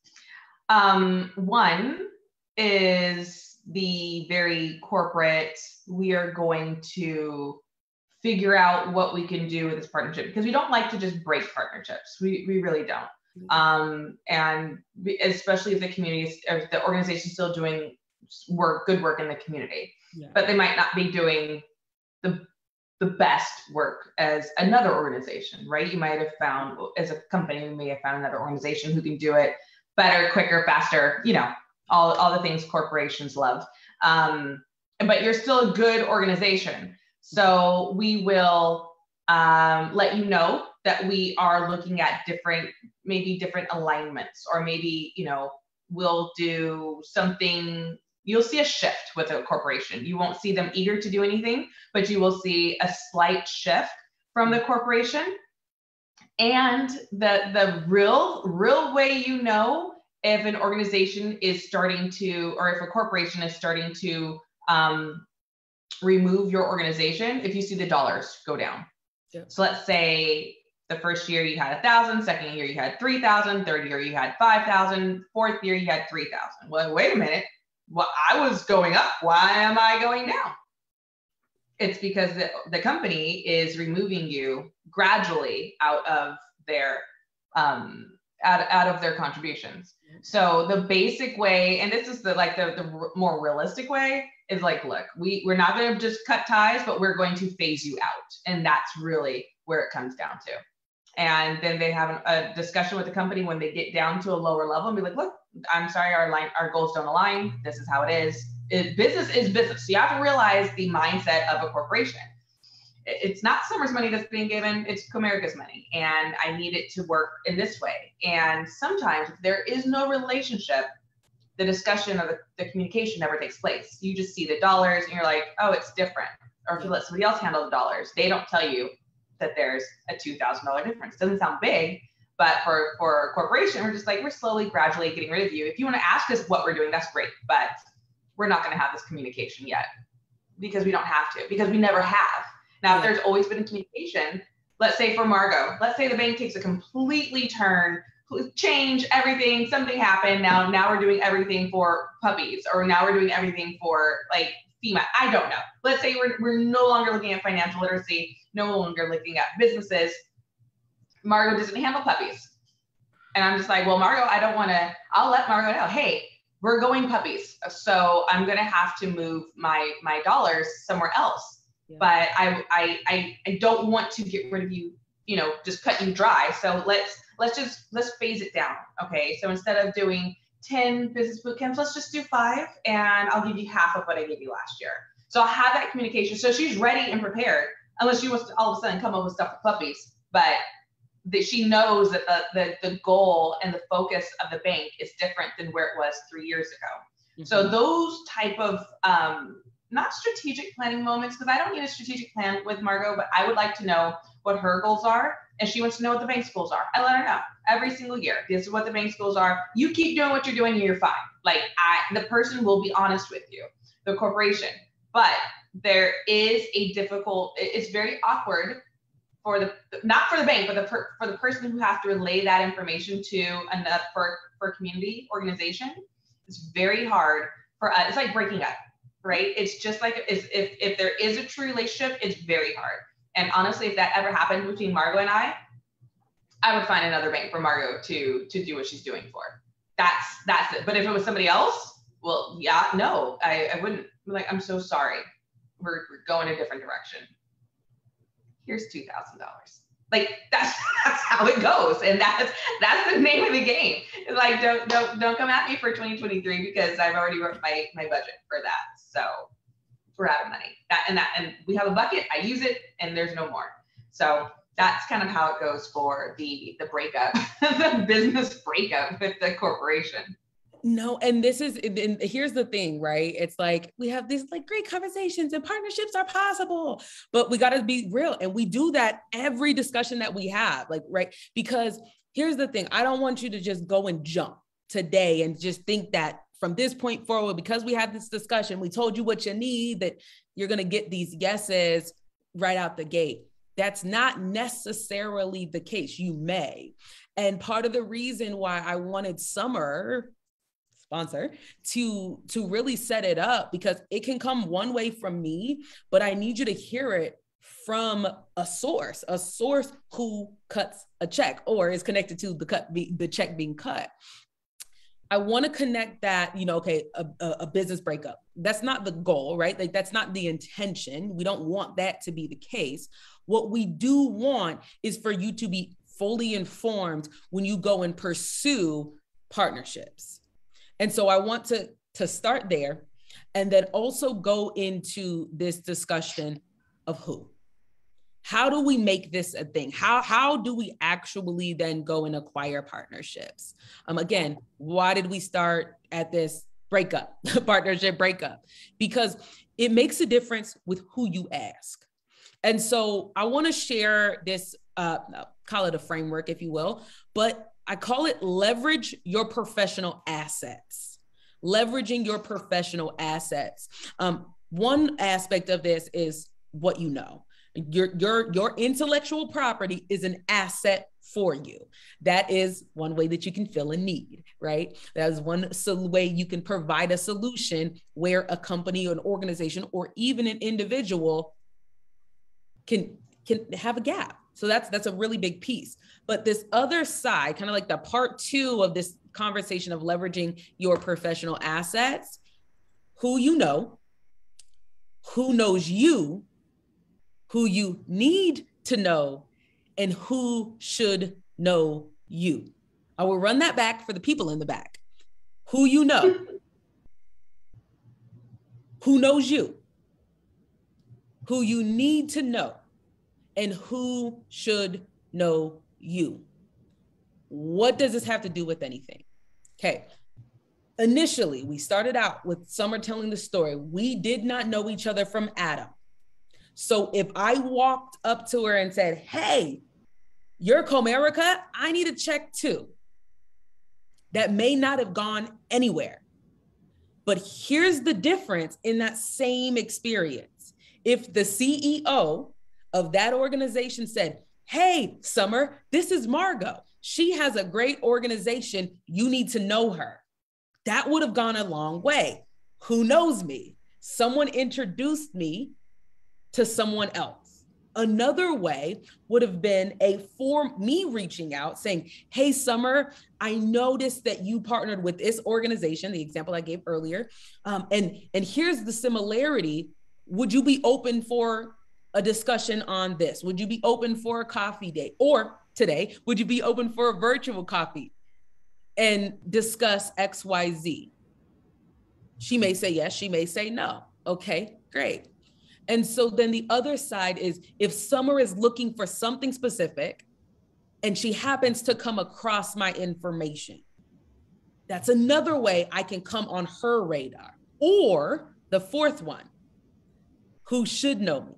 Um, one is the very corporate, we are going to figure out what we can do with this partnership because we don't like to just break partnerships. We, we really don't. Mm-hmm. Um, and especially if the community, if the organization is still doing work, good work in the community, yeah. but they might not be doing the the best work as another organization, right? You might have found as a company, you may have found another organization who can do it better, quicker, faster, you know, all, all the things corporations love. Um, but you're still a good organization. So we will um, let you know that we are looking at different, maybe different alignments, or maybe, you know, we'll do something. You'll see a shift with a corporation. You won't see them eager to do anything, but you will see a slight shift from the corporation. And the the real real way you know if an organization is starting to, or if a corporation is starting to um, remove your organization, if you see the dollars go down. So let's say the first year you had a thousand, second year you had 3,000, third year you had 5,000, fourth year you had 3,000. Well, wait a minute. Well, I was going up. Why am I going down? It's because the, the company is removing you gradually out of their um, out, out of their contributions. So the basic way, and this is the like the, the more realistic way, is like, look, we we're not going to just cut ties, but we're going to phase you out, and that's really where it comes down to. And then they have a discussion with the company when they get down to a lower level and be like, look, I'm sorry, our line, our goals don't align. This is how it is. It, business is business. So you have to realize the mindset of a corporation it's not Summer's money that's being given, it's Comerica's money. And I need it to work in this way. And sometimes if there is no relationship, the discussion or the, the communication never takes place. You just see the dollars and you're like, oh, it's different. Or if you let somebody else handle the dollars, they don't tell you that there's a $2,000 difference. Doesn't sound big, but for, for a corporation, we're just like, we're slowly, gradually getting rid of you. If you want to ask us what we're doing, that's great. But we're not going to have this communication yet because we don't have to, because we never have. Now, if there's always been a communication, let's say for Margot, let's say the bank takes a completely turn, change everything, something happened. Now, now we're doing everything for puppies, or now we're doing everything for like FEMA. I don't know. Let's say we're, we're no longer looking at financial literacy, no longer looking at businesses. Margot doesn't handle puppies. And I'm just like, well, Margot, I don't want to, I'll let Margot know, hey, we're going puppies. So I'm gonna have to move my my dollars somewhere else. Yeah. But I, I I I don't want to get rid of you, you know, just cut you dry. So let's let's just let's phase it down. Okay. So instead of doing 10 business boot camps, let's just do five and I'll give you half of what I gave you last year. So I'll have that communication. So she's ready and prepared, unless she wants to all of a sudden come up with stuff for puppies. But that she knows that the, the, the goal and the focus of the bank is different than where it was three years ago. Mm-hmm. So those type of um, not strategic planning moments, because I don't need a strategic plan with Margot, but I would like to know what her goals are. And she wants to know what the bank's goals are. I let her know every single year. This is what the bank's goals are. You keep doing what you're doing you're fine. Like I the person will be honest with you, the corporation. But there is a difficult, it's very awkward for the not for the bank, but the per, for the person who has to relay that information to another for for a community organization. It's very hard for us. It's like breaking up, right? It's just like if if if there is a true relationship, it's very hard. And honestly, if that ever happened between Margot and I, I would find another bank for Margot to to do what she's doing for. That's that's it. But if it was somebody else, well, yeah, no, I, I wouldn't. I'm like, I'm so sorry. We're, we're going a different direction here's two thousand dollars. Like that's that's how it goes, and that's that's the name of the game. It's like don't don't don't come at me for 2023 because I've already wrote my my budget for that. So we're out of money. That and that and we have a bucket. I use it, and there's no more. So that's kind of how it goes for the the breakup, the business breakup with the corporation. No, and this is and here's the thing, right? It's like we have these like great conversations and partnerships are possible, but we got to be real and we do that every discussion that we have, like right? Because here's the thing, I don't want you to just go and jump today and just think that from this point forward because we had this discussion, we told you what you need that you're going to get these yeses right out the gate. That's not necessarily the case. You may. And part of the reason why I wanted Summer sponsor to to really set it up because it can come one way from me but i need you to hear it from a source a source who cuts a check or is connected to the cut the check being cut I want to connect that, you know, okay, a, a, business breakup. That's not the goal, right? Like that's not the intention. We don't want that to be the case. What we do want is for you to be fully informed when you go and pursue partnerships. And so I want to to start there and then also go into this discussion of who. How do we make this a thing? How how do we actually then go and acquire partnerships? Um again, why did we start at this breakup, partnership breakup? Because it makes a difference with who you ask. And so I want to share this uh call it a framework if you will, but I call it leverage your professional assets. Leveraging your professional assets. Um, one aspect of this is what you know. Your your your intellectual property is an asset for you. That is one way that you can fill a need, right? That is one so way you can provide a solution where a company or an organization or even an individual can can have a gap. So that's that's a really big piece. But this other side, kind of like the part two of this conversation of leveraging your professional assets, who you know, who knows you, who you need to know, and who should know you. I will run that back for the people in the back. Who you know, who knows you, who you need to know, and who should know you. What does this have to do with anything? Okay. initially, we started out with Summer telling the story. We did not know each other from Adam. So if I walked up to her and said, Hey, you're Comerica, I need a check too. That may not have gone anywhere. But here's the difference in that same experience. If the CEO of that organization said, Hey, Summer, this is Margot. She has a great organization. You need to know her. That would have gone a long way. Who knows me? Someone introduced me to someone else. Another way would have been a for me reaching out saying, Hey, Summer, I noticed that you partnered with this organization, the example I gave earlier. Um, and, and here's the similarity. Would you be open for a discussion on this? Would you be open for a coffee date? Or today, would you be open for a virtual coffee and discuss XYZ? She may say yes, she may say no. Okay, great. And so then the other side is if Summer is looking for something specific and she happens to come across my information, that's another way I can come on her radar. Or the fourth one, who should know me.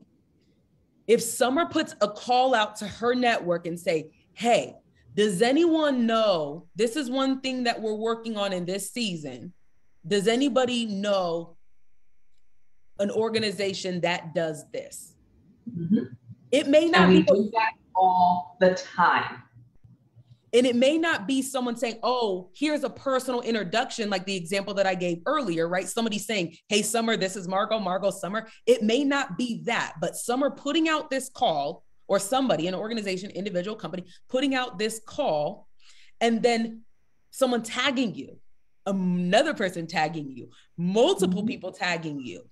If Summer puts a call out to her network and say, hey, does anyone know this is one thing that we're working on in this season? Does anybody know an organization that does this? Mm-hmm. It may not and we be do that all the time. And it may not be someone saying, oh, here's a personal introduction, like the example that I gave earlier, right? Somebody saying, hey, Summer, this is Margot, Margot Summer. It may not be that, but Summer putting out this call, or somebody, an organization, individual, company, putting out this call, and then someone tagging you, another person tagging you, multiple mm-hmm. people tagging you.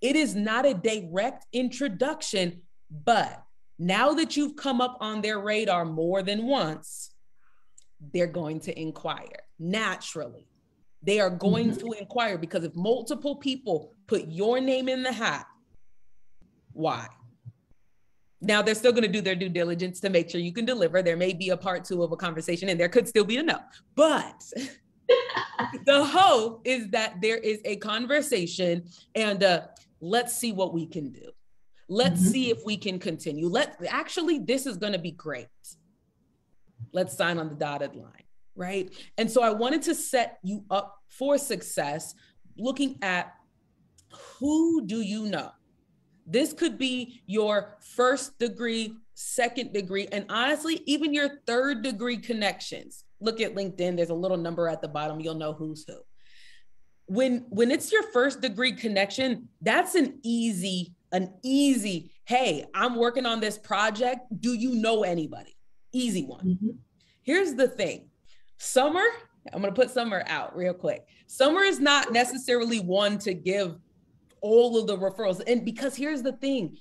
It is not a direct introduction, but now that you've come up on their radar more than once, they're going to inquire naturally. They are going mm-hmm. to inquire because if multiple people put your name in the hat, why? Now they're still going to do their due diligence to make sure you can deliver. There may be a part two of a conversation and there could still be a no. But the hope is that there is a conversation and uh, let's see what we can do. Let's mm-hmm. see if we can continue. Let actually this is going to be great let's sign on the dotted line, right? And so I wanted to set you up for success looking at who do you know? This could be your first degree, second degree, and honestly, even your third degree connections. Look at LinkedIn, there's a little number at the bottom, you'll know who's who. When when it's your first degree connection, that's an easy an easy, hey, I'm working on this project, do you know anybody? Easy one. Mm-hmm. Here's the thing summer, I'm going to put summer out real quick. Summer is not necessarily one to give all of the referrals. And because here's the thing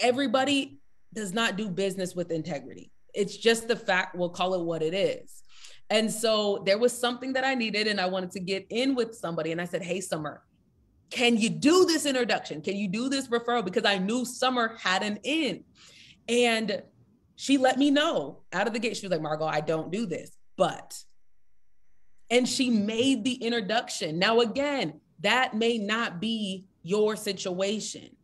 everybody does not do business with integrity. It's just the fact, we'll call it what it is. And so there was something that I needed, and I wanted to get in with somebody. And I said, Hey, Summer, can you do this introduction? Can you do this referral? Because I knew Summer had an in. And she let me know out of the gate. She was like, Margot, I don't do this, but. And she made the introduction. Now, again, that may not be your situation,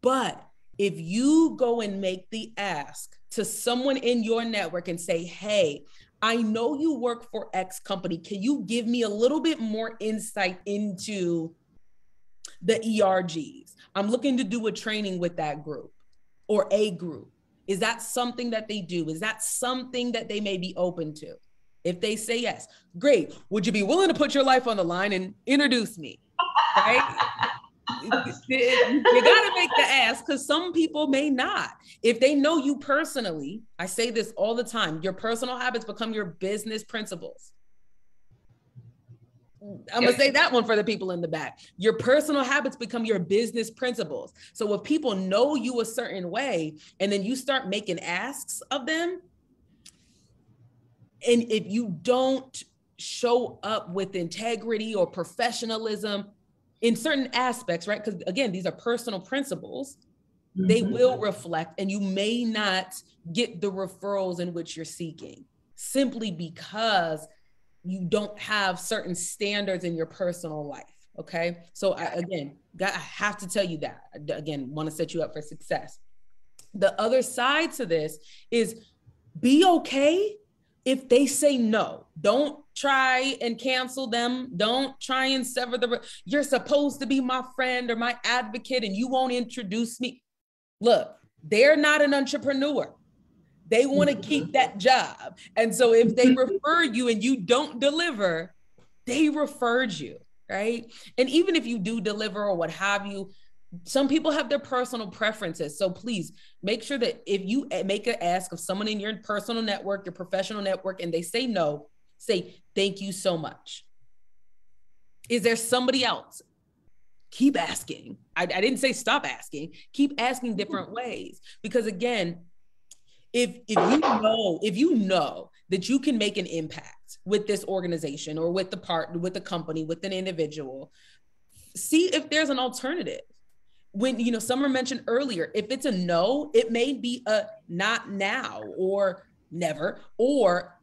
but if you go and make the ask to someone in your network and say, hey, I know you work for X company. Can you give me a little bit more insight into the ERGs? I'm looking to do a training with that group or a group. Is that something that they do? Is that something that they may be open to? If they say yes, great. Would you be willing to put your life on the line and introduce me? Right? you got to make the ask because some people may not. If they know you personally, I say this all the time your personal habits become your business principles. I'm gonna say that one for the people in the back. Your personal habits become your business principles. So if people know you a certain way and then you start making asks of them, and if you don't show up with integrity or professionalism in certain aspects, right? Because again, these are personal principles, mm-hmm. they will reflect, and you may not get the referrals in which you're seeking simply because you don't have certain standards in your personal life. Okay. So I, again, I have to tell you that again, want to set you up for success. The other side to this is be okay if they say no. Don't try and cancel them. Don't try and sever the. You're supposed to be my friend or my advocate, and you won't introduce me. Look, they're not an entrepreneur. They want to keep mm-hmm. that job. And so if they refer you and you don't deliver, they referred you, right? And even if you do deliver or what have you, some people have their personal preferences. So please make sure that if you make an ask of someone in your personal network, your professional network, and they say no, say, thank you so much. Is there somebody else? Keep asking. I, I didn't say stop asking. Keep asking different ways. Because again, if if you know if you know that you can make an impact with this organization or with the part with the company with an individual see if there's an alternative. When you know summer mentioned earlier if it's a no it may be a not now or never or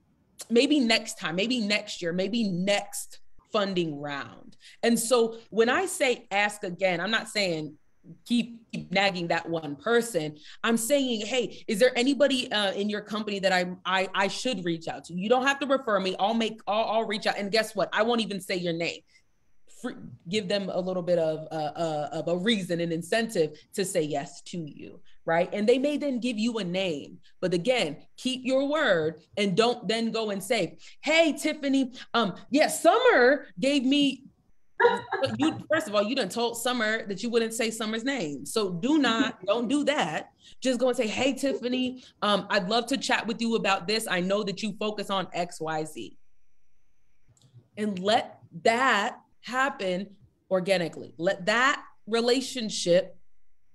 maybe next time maybe next year maybe next funding round. And so when i say ask again i'm not saying keep, keep nagging that one person. I'm saying, hey, is there anybody uh, in your company that I, I I should reach out to? You don't have to refer me. I'll make I'll, I'll reach out. And guess what? I won't even say your name. give them a little bit of uh, uh, of a reason and incentive to say yes to you right and they may then give you a name but again keep your word and don't then go and say hey tiffany um yeah summer gave me you first of all, you done told Summer that you wouldn't say Summer's name. So do not, don't do that. Just go and say, hey Tiffany, um, I'd love to chat with you about this. I know that you focus on XYZ. And let that happen organically. Let that relationship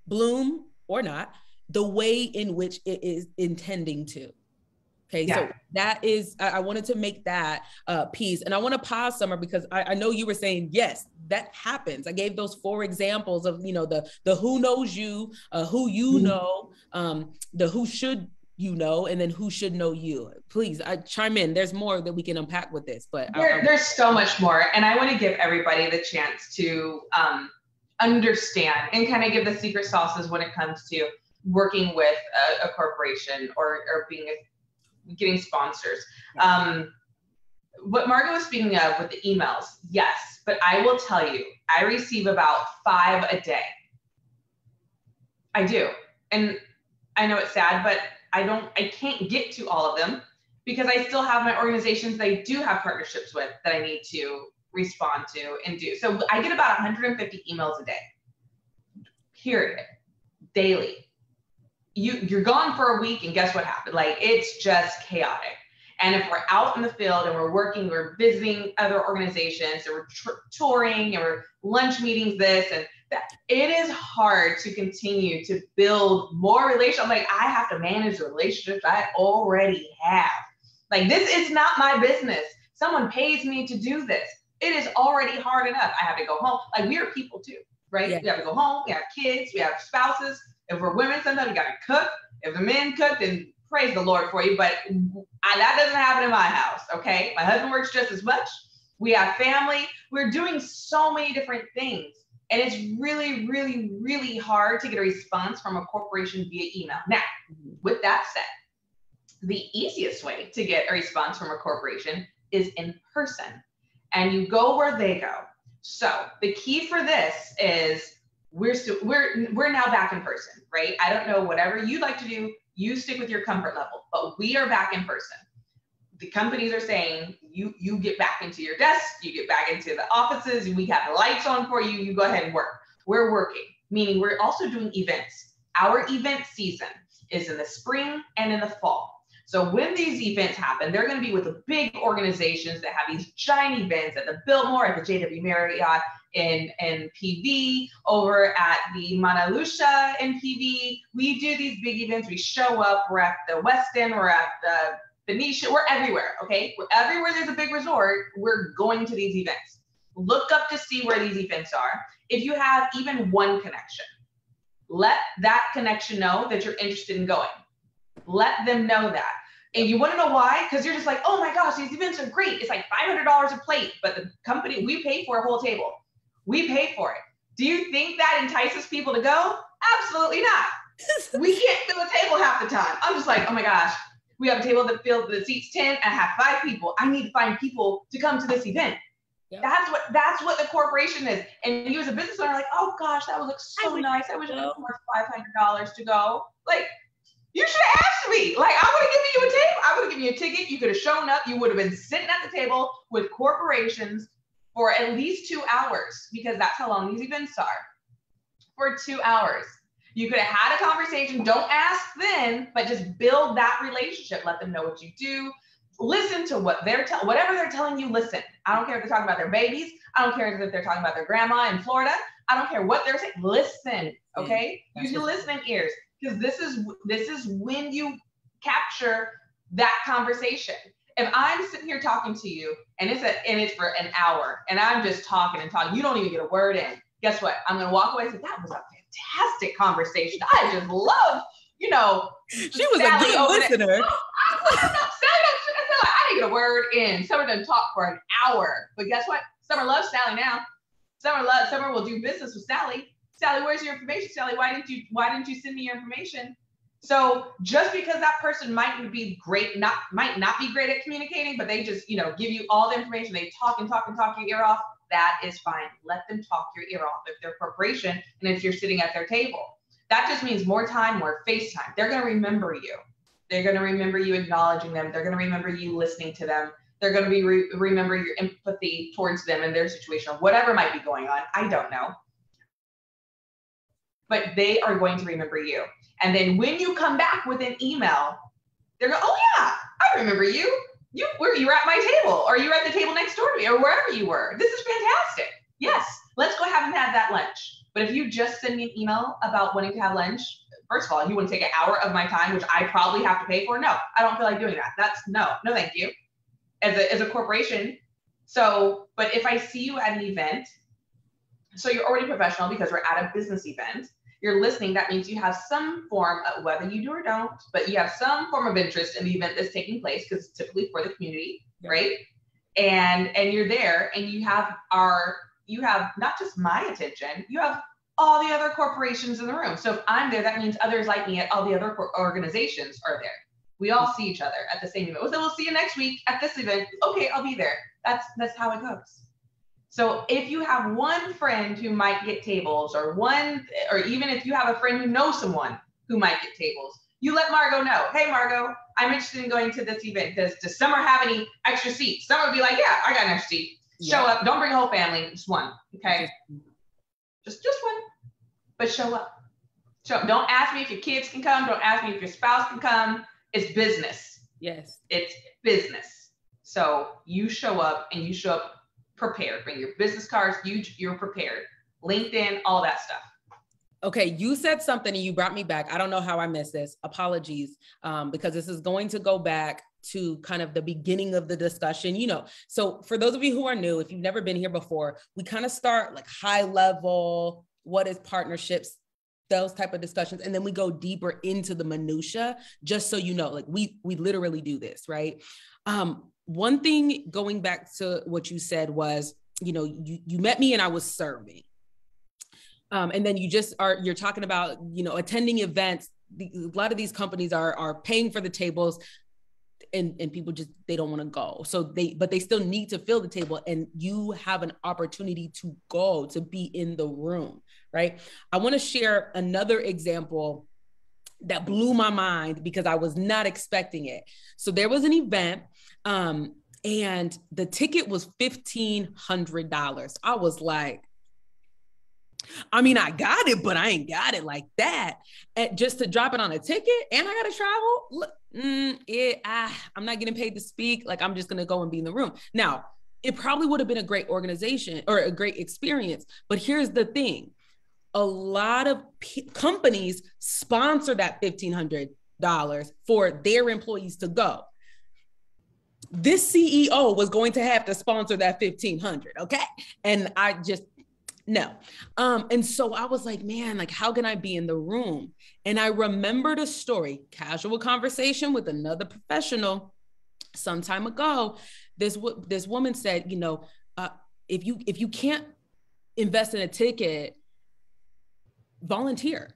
bloom or not the way in which it is intending to. Okay, yeah. so that is I, I, wanted to make that uh, piece, and I want to pause summer because I, I, know you were saying yes, that happens. I gave those four examples of you know the the who knows you, uh, who you mm-hmm. know, um, the who should you know, and then who should know you. Please, I chime in. There's more that we can unpack with this, but there, I, there's so much more, and I want to give everybody the chance to um, understand and kind of give the secret sauces when it comes to working with a, a corporation or or being a getting sponsors. Um, what Margot was speaking of with the emails, yes, but I will tell you, I receive about five a day. I do. And I know it's sad, but I don't, I can't get to all of them because I still have my organizations that I do have partnerships with that I need to respond to and do. So I get about 150 emails a day, period, daily you you're gone for a week and guess what happened? Like it's just chaotic. And if we're out in the field and we're working we're visiting other organizations and we're tr- touring and we're lunch meetings this and that it is hard to continue to build more relationships like i have to manage the relationships i already have. Like this is not my business. Someone pays me to do this. It is already hard enough. I have to go home. Like we are people too right? Yeah. we have to go home. We have kids. We have spouses if we're women, sometimes we gotta cook. If the men cook, then praise the Lord for you. But I, that doesn't happen in my house. Okay, my husband works just as much. We have family. We're doing so many different things. And it's really, really, really hard to get a response from a corporation via email. Now, with that said, the easiest way to get a response from a corporation is in person. And you go where they go. So the key for this is we're still we're we're now back in person, right? I don't know whatever you like to do, you stick with your comfort level, but we are back in person. The companies are saying you you get back into your desk, you get back into the offices, we have the lights on for you, you go ahead and work. We're working, meaning we're also doing events. Our event season is in the spring and in the fall. So when these events happen, they're going to be with the big organizations that have these giant events at the Biltmore, at the JW Marriott, in, in PV, over at the Montelucia in PV. We do these big events. We show up. We're at the Westin. We're at the Phoenician. We're everywhere. Okay, we're everywhere there's a big resort. We're going to these events. Look up to see where these events are. If you have even one connection, let that connection know that you're interested in going. Let them know that And you want to know why? Because you're just like, oh my gosh, these events are great. It's like $500 a plate, but the company, we pay for a whole table. We pay for it. Do you think that entices people to go? Absolutely not. we can't fill a table half the time. I'm just like, oh my gosh, we have a table that fills the seats 10 and I have five people. I need to find people to come to this event. Yep. That's what that's what the corporation is. And you as a business owner, like, oh gosh, that would look so I nice. I wish it was worth five hundred dollars to go. Like, you should have asked me. Like, I would have given you a table. I would have given you a ticket. You could have shown up. You would have been sitting at the table with corporations for at least two hours because that's how long these events are. For two hours. You could have had a conversation. Don't ask then, but just build that relationship. Let them know what you do. Listen to what they're telling, whatever they're telling you, listen. I don't care if they're talking about their babies. I don't care if they're talking about their grandma in Florida. I don't care what they're saying. Listen, okay? Use your listening ears because this is this is when you capture that conversation. If I'm sitting here talking to you and it's a and it's for an hour and I'm just talking and talking, you don't even get a word in. Guess what? I'm gonna walk away and say that was a fantastic conversation. I just love, you know, she was Sally a good listener. Oh, I, I didn't get a word in. Summer doesn't talk for an hour, but guess what? Summer loves Sally now. Summer loves Summer will do business with Sally. Sally, where's your information? Sally, why didn't you why didn't you send me your information? So just because that person might be great, not might not be great at communicating, but they just, you know, give you all the information, they talk and talk and talk your ear off, that is fine. Let them talk your ear off if they're corporation and if you're sitting at their table. That just means more time, more face time. They're going to remember you. They're going to remember you acknowledging them. They're going to remember you listening to them. They're going to be re- remember your empathy towards them and their situation whatever might be going on. I don't know. But they are going to remember you. And then when you come back with an email, they're going, oh yeah, I remember you you were you were at my table or you were at the table next door to me or wherever you were. This is fantastic. Yes, let's go have and have that lunch. But if you just send me an email about wanting to have lunch, first of all, you want to take an hour of my time, which I probably have to pay for. No, I don't feel like doing that. That's no, no, thank you. As a as a corporation. So, but if I see you at an event, so you're already professional because we're at a business event you're listening, that means you have some form of whether you do or don't, but you have some form of interest in the event that's taking place because it's typically for the community, yeah. right? And and you're there and you have our you have not just my attention, you have all the other corporations in the room. So if I'm there, that means others like me at all the other organizations are there. We all see each other at the same event. So we'll see you next week at this event. Okay, I'll be there. That's that's how it goes. So if you have one friend who might get tables or one, or even if you have a friend who knows someone who might get tables, you let Margot know, hey, Margot, I'm interested in going to this event. Does, does Summer have any extra seats? Summer would be like, yeah, I got an extra seat. Yeah. Show up. Don't bring a whole family. Just one. Okay. Just, just one. But show up. Show up. Don't ask me if your kids can come. Don't ask me if your spouse can come. It's business. Yes. It's business. So you show up and you show up prepared. Bring your business cards, you you're prepared. LinkedIn, all that stuff. Okay, you said something and you brought me back. I don't know how I missed this. Apologies, um, because this is going to go back to kind of the beginning of the discussion. You know, so for those of you who are new, if you've never been here before, we kind of start like high level. What is partnerships? Those type of discussions and then we go deeper into the minutia just so you know like we we literally do this right? Um one thing going back to what you said was, you know, you, you met me and I was serving. Um, and then you just are you're talking about you know attending events. The, a lot of these companies are are paying for the tables and and people just they don't want to go. So they but they still need to fill the table and you have an opportunity to go to be in the room right i want to share another example that blew my mind because i was not expecting it so there was an event um, and the ticket was $1,500. I was like, I mean, I got it, but I ain't got it like that. And just to drop it on a ticket and I got to travel, look, mm, it, I, I'm not getting paid to speak. Like, I'm just going to go and be in the room. Now, it probably would have been a great organization or a great experience. But here's the thing a lot of p- companies sponsor that $1,500 for their employees to go this CEO was going to have to sponsor that 1500. Okay. And I just, No. Um, and so I was like, man, like, how can I be in the room? And I remembered a story, casual conversation with another professional some time ago. This this woman said, you know, uh, if you if you can't invest in a ticket, volunteer.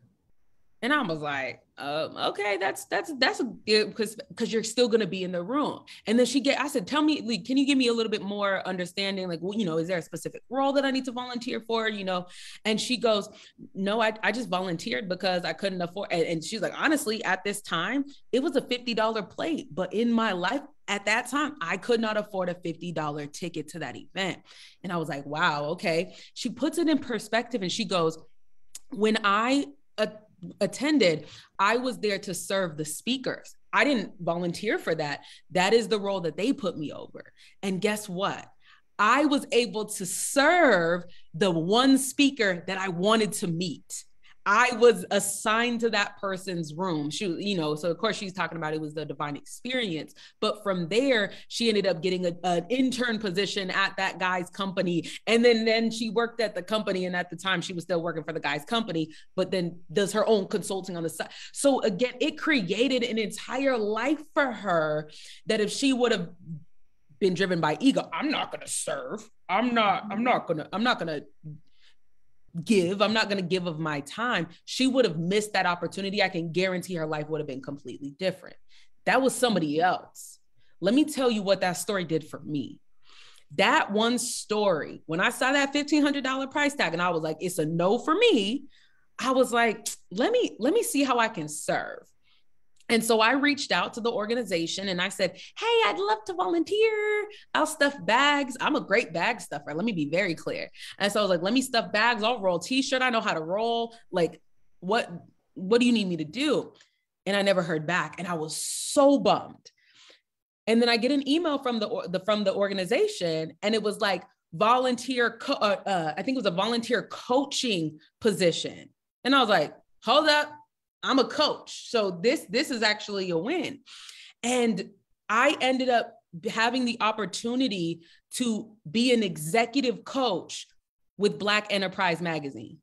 And I was like, um, okay, that's that's that's because because you're still gonna be in the room. And then she get, I said, tell me, like, can you give me a little bit more understanding? Like, well, you know, is there a specific role that I need to volunteer for? You know, and she goes, no, I, I just volunteered because I couldn't afford. And, and she's like, honestly, at this time, it was a fifty dollar plate, but in my life at that time, I could not afford a fifty dollar ticket to that event. And I was like, wow, okay. She puts it in perspective, and she goes, when I uh, attended, I was there to serve the speakers. I didn't volunteer for that. That is the role that they put me over. And guess what? I was able to serve the one speaker that I wanted to meet. I was assigned to that person's room. She, you know, so of course she's talking about it was the divine experience. But from there, she ended up getting a, an intern position at that guy's company. And then then she worked at the company. And at the time she was still working for the guy's company, but then does her own consulting on the side. So again, it created an entire life for her that if she would have been driven by ego, I'm not gonna serve. I'm not, I'm not gonna, I'm not gonna give, I'm not going to give of my time, she would have missed that opportunity. I can guarantee her life would have been completely different. That was somebody else. Let me tell you what that story did for me. That one story, when I saw that $1500 price tag and I was like it's a no for me, I was like, let me let me see how I can serve. And so I reached out to the organization and I said, Hey, I'd love to volunteer. I'll stuff bags. I'm a great bag stuffer. Let me be very clear. And so I was like, let me stuff bags. I'll roll t-shirt. I know how to roll. Like, what, what do you need me to do? And I never heard back. And I was so bummed. And then I get an email from the, the from the organization and it was like volunteer, co- uh, uh, I think it was a volunteer coaching position. And I was like, hold up, I'm a coach. So this this is actually a win. And I ended up having the opportunity to be an executive coach with Black Enterprise Magazine.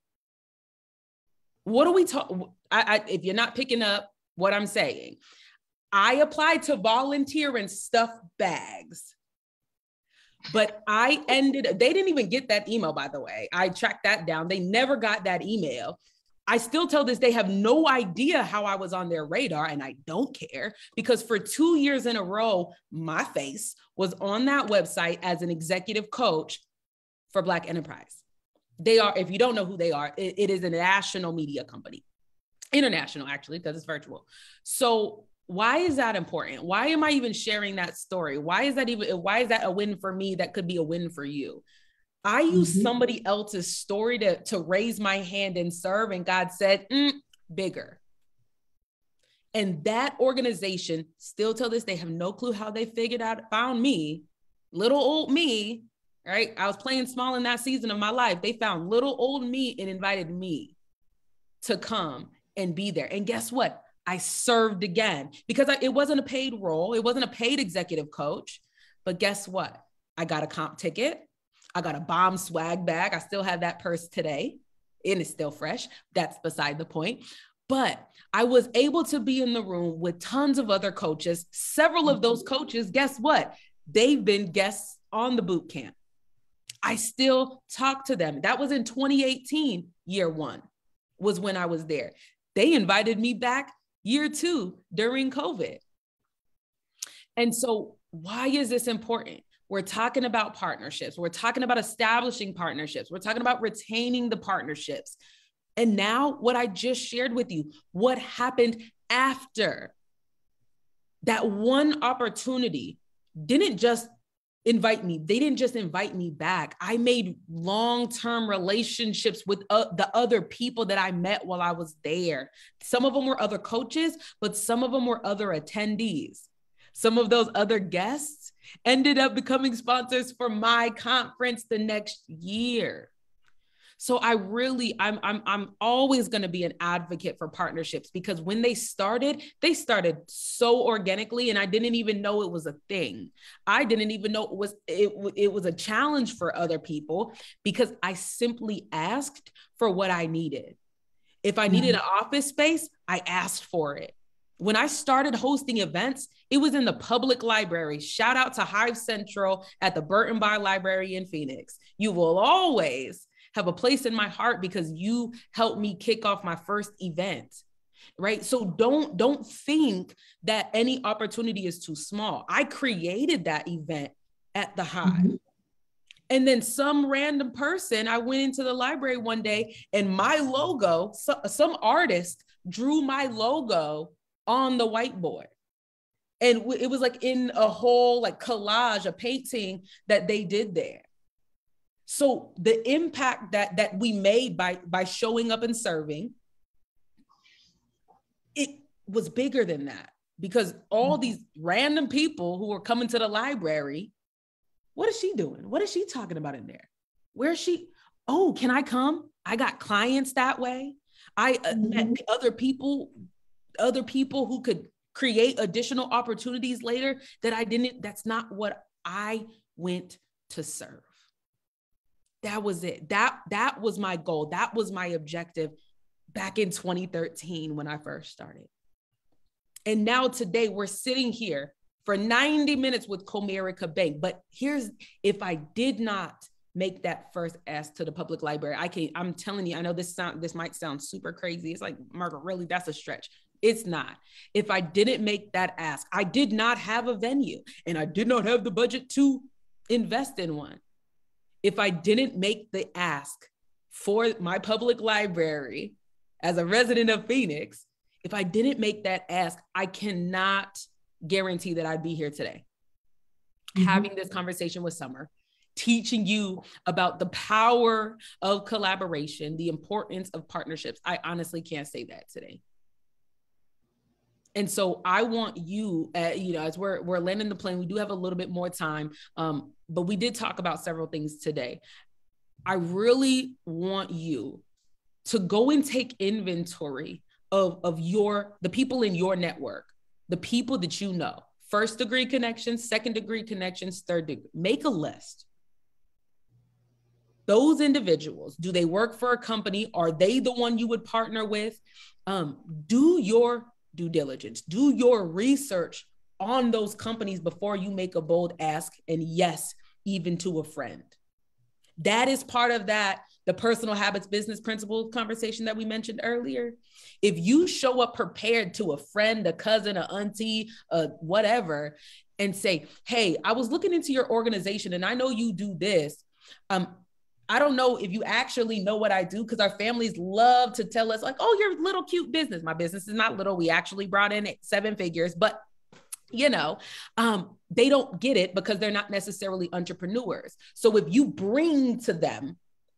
What are we talking? if you're not picking up what I'm saying, I applied to volunteer and stuff bags. But I ended, they didn't even get that email, by the way. I tracked that down. They never got that email. I still tell this they have no idea how I was on their radar, and I don't care because for two years in a row, my face was on that website as an executive coach for Black Enterprise. They are, if you don't know who they are, it, it is a national media company, international actually, because it's virtual. So why is that important? Why am I even sharing that story? Why is that even why is that a win for me that could be a win for you? I used mm-hmm. somebody else's story to, to raise my hand and serve, and God said, mm, bigger. And that organization, still till this, they have no clue how they figured out, found me, little old me, right? I was playing small in that season of my life. They found little old me and invited me to come and be there. And guess what? I served again because I, it wasn't a paid role, it wasn't a paid executive coach. But guess what? I got a comp ticket. I got a bomb swag bag. I still have that purse today and it's still fresh. That's beside the point. But I was able to be in the room with tons of other coaches. Several of those coaches, guess what? They've been guests on the boot camp. I still talk to them. That was in 2018, year one, was when I was there. They invited me back year two during COVID. And so, why is this important? We're talking about partnerships. We're talking about establishing partnerships. We're talking about retaining the partnerships. And now, what I just shared with you, what happened after that one opportunity didn't just invite me. They didn't just invite me back. I made long term relationships with uh, the other people that I met while I was there. Some of them were other coaches, but some of them were other attendees. Some of those other guests ended up becoming sponsors for my conference the next year. So I really, I'm, I'm, I'm always going to be an advocate for partnerships because when they started, they started so organically, and I didn't even know it was a thing. I didn't even know it was it, it was a challenge for other people because I simply asked for what I needed. If I needed mm-hmm. an office space, I asked for it. When I started hosting events, it was in the public library. Shout out to Hive Central at the Burton Barr Library in Phoenix. You will always have a place in my heart because you helped me kick off my first event right so don't don't think that any opportunity is too small i created that event at the hive mm-hmm. and then some random person i went into the library one day and my logo so, some artist drew my logo on the whiteboard and it was like in a whole like collage a painting that they did there so the impact that that we made by by showing up and serving, it was bigger than that because all these random people who were coming to the library, what is she doing? What is she talking about in there? Where is she? Oh, can I come? I got clients that way. I uh, mm-hmm. met other people, other people who could create additional opportunities later that I didn't. That's not what I went to serve. That was it. That that was my goal. That was my objective back in 2013 when i first started. And now today we're sitting here for 90 minutes with comerica bank. But here's if i did not make that first ask to the public library i can i'm telling you i know this sound this might sound super crazy. It's like Margot really that's a stretch it's not. If I didn't make that ask, I did not have a venue and I did not have the budget to invest in one if I didn't make the ask for my public library as a resident of Phoenix, if I didn't make that ask, I cannot guarantee that I'd be here today. Mm-hmm. Having this conversation with Summer, teaching you about the power of collaboration, the importance of partnerships. I honestly can't say that today. And so I want you, uh, you know, as we're we're landing the plane, we do have a little bit more time, um, but we did talk about several things today. I really want you to go and take inventory of of your the people in your network, the people that you know, first degree connections, second degree connections, third degree. Make a list. Those individuals, do they work for a company? Are they the one you would partner with? Um, do your due diligence. Do your research on those companies before you make a bold ask and yes, even to a friend. That is part of that the personal habits business principles conversation that we mentioned earlier. If you show up prepared to a friend, a cousin, a auntie, a whatever, and say, "Hey, I was looking into your organization and I know you do this. Um, I don't know if you actually know what I do because our families love to tell us, like, oh, your little cute business. My business is not little. We actually brought in seven figures, but you know, um, they don't get it because they're not necessarily entrepreneurs. So if you bring to them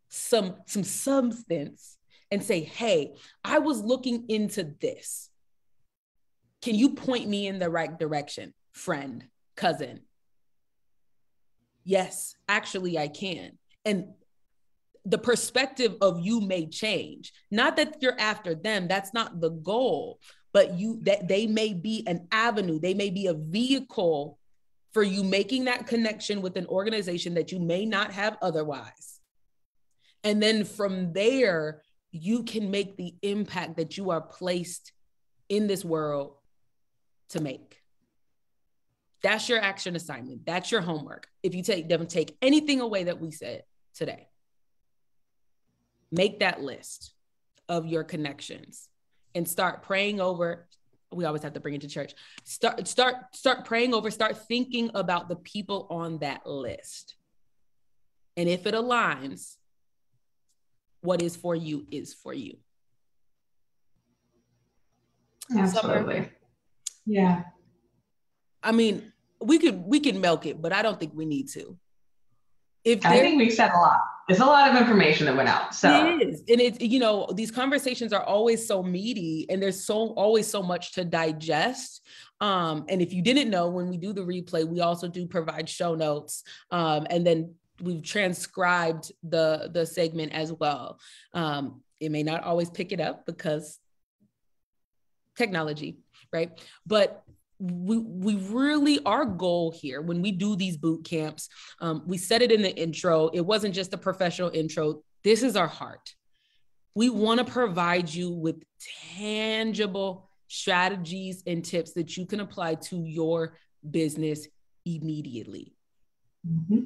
some some substance and say, hey, I was looking into this. Can you point me in the right direction, friend, cousin? Yes, actually, I can. And the perspective of you may change. Not that you're after them, that's not the goal, but you that they may be an avenue, they may be a vehicle for you making that connection with an organization that you may not have otherwise. And then from there, you can make the impact that you are placed in this world to make. That's your action assignment. That's your homework. If you take don't take anything away that we said today make that list of your connections and start praying over we always have to bring it to church. Start start start praying over start thinking about the people on that list. And if it aligns what is for you is for you. Absolutely. Summer, yeah. I mean we could we can milk it but i don't think we need to. If I think we've said a lot. There's a lot of information that went out. So it is. And it's, you know, these conversations are always so meaty and there's so always so much to digest. Um, and if you didn't know, when we do the replay, we also do provide show notes. Um, and then we've transcribed the the segment as well. Um, it may not always pick it up because technology, right? But we, we really our goal here when we do these boot camps um, we said it in the intro it wasn't just a professional intro this is our heart. We want to provide you with tangible strategies and tips that you can apply to your business immediately. Mm-hmm.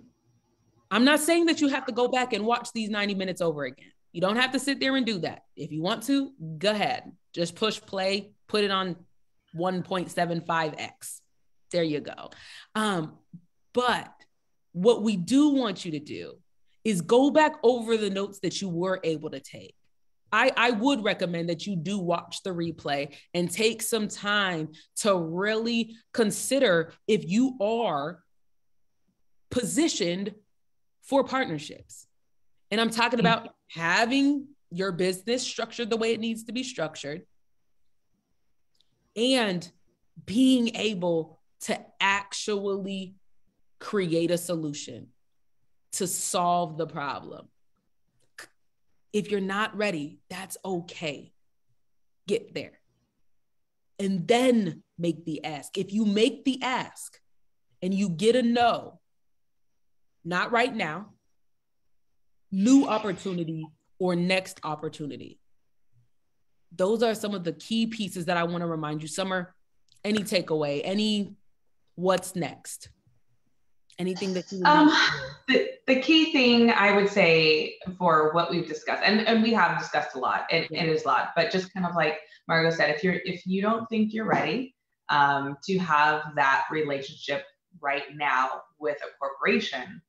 i'm not saying that you have to go back and watch these 90 minutes over again. You don't have to sit there and do that. If you want to go ahead. Just push play put it on 1.75x. There you go. Um, but what we do want you to do is go back over the notes that you were able to take. I, I would recommend that you do watch the replay and take some time to really consider if you are positioned for partnerships. And I'm talking about having your business structured the way it needs to be structured, and being able to actually create a solution to solve the problem. If you're not ready, that's okay. Get there. And then make the ask. If you make the ask and you get a no, not right now, new opportunity or next opportunity those are some of the key pieces that I want to remind you. Summer, any takeaway, any what's next? Anything that you um, the, the key thing I would say for what we've discussed, and, and we have discussed a lot, and yeah. it is a lot, but just kind of like Margot said, if you're if you don't think you're ready um, to have that relationship right now with a corporation,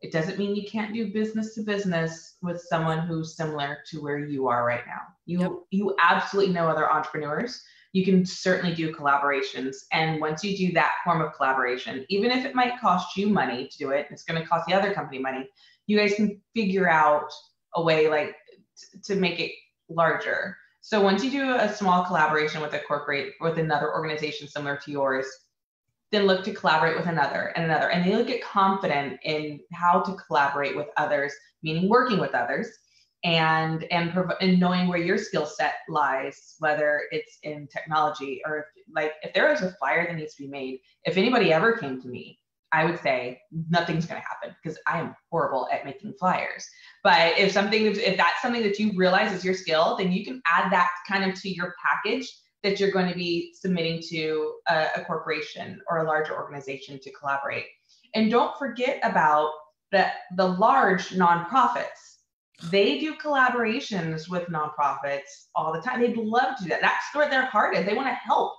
it doesn't mean you can't do business to business with someone who's similar to where you are right now. You yep. you absolutely know other entrepreneurs. You can certainly do collaborations. And once you do that form of collaboration, even if it might cost you money to do it, it's going to cost the other company money. You guys can figure out a way like t- to make it larger. So once you do a small collaboration with a corporate with another organization similar to yours, then look to collaborate with another and another. And they get confident in how to collaborate with others, meaning working with others and and, prov- and knowing where your skill set lies, whether it's in technology or if, like if there is a flyer that needs to be made, if anybody ever came to me, I would say nothing's going to happen because I am horrible at making flyers. But if something, if that's something that you realize is your skill, then you can add that kind of to your package that you're going to be submitting to a, a corporation or a larger organization to collaborate. And don't forget about the, the large nonprofits. They do collaborations with nonprofits all the time. They'd love to do that. That's where their heart is. They want to help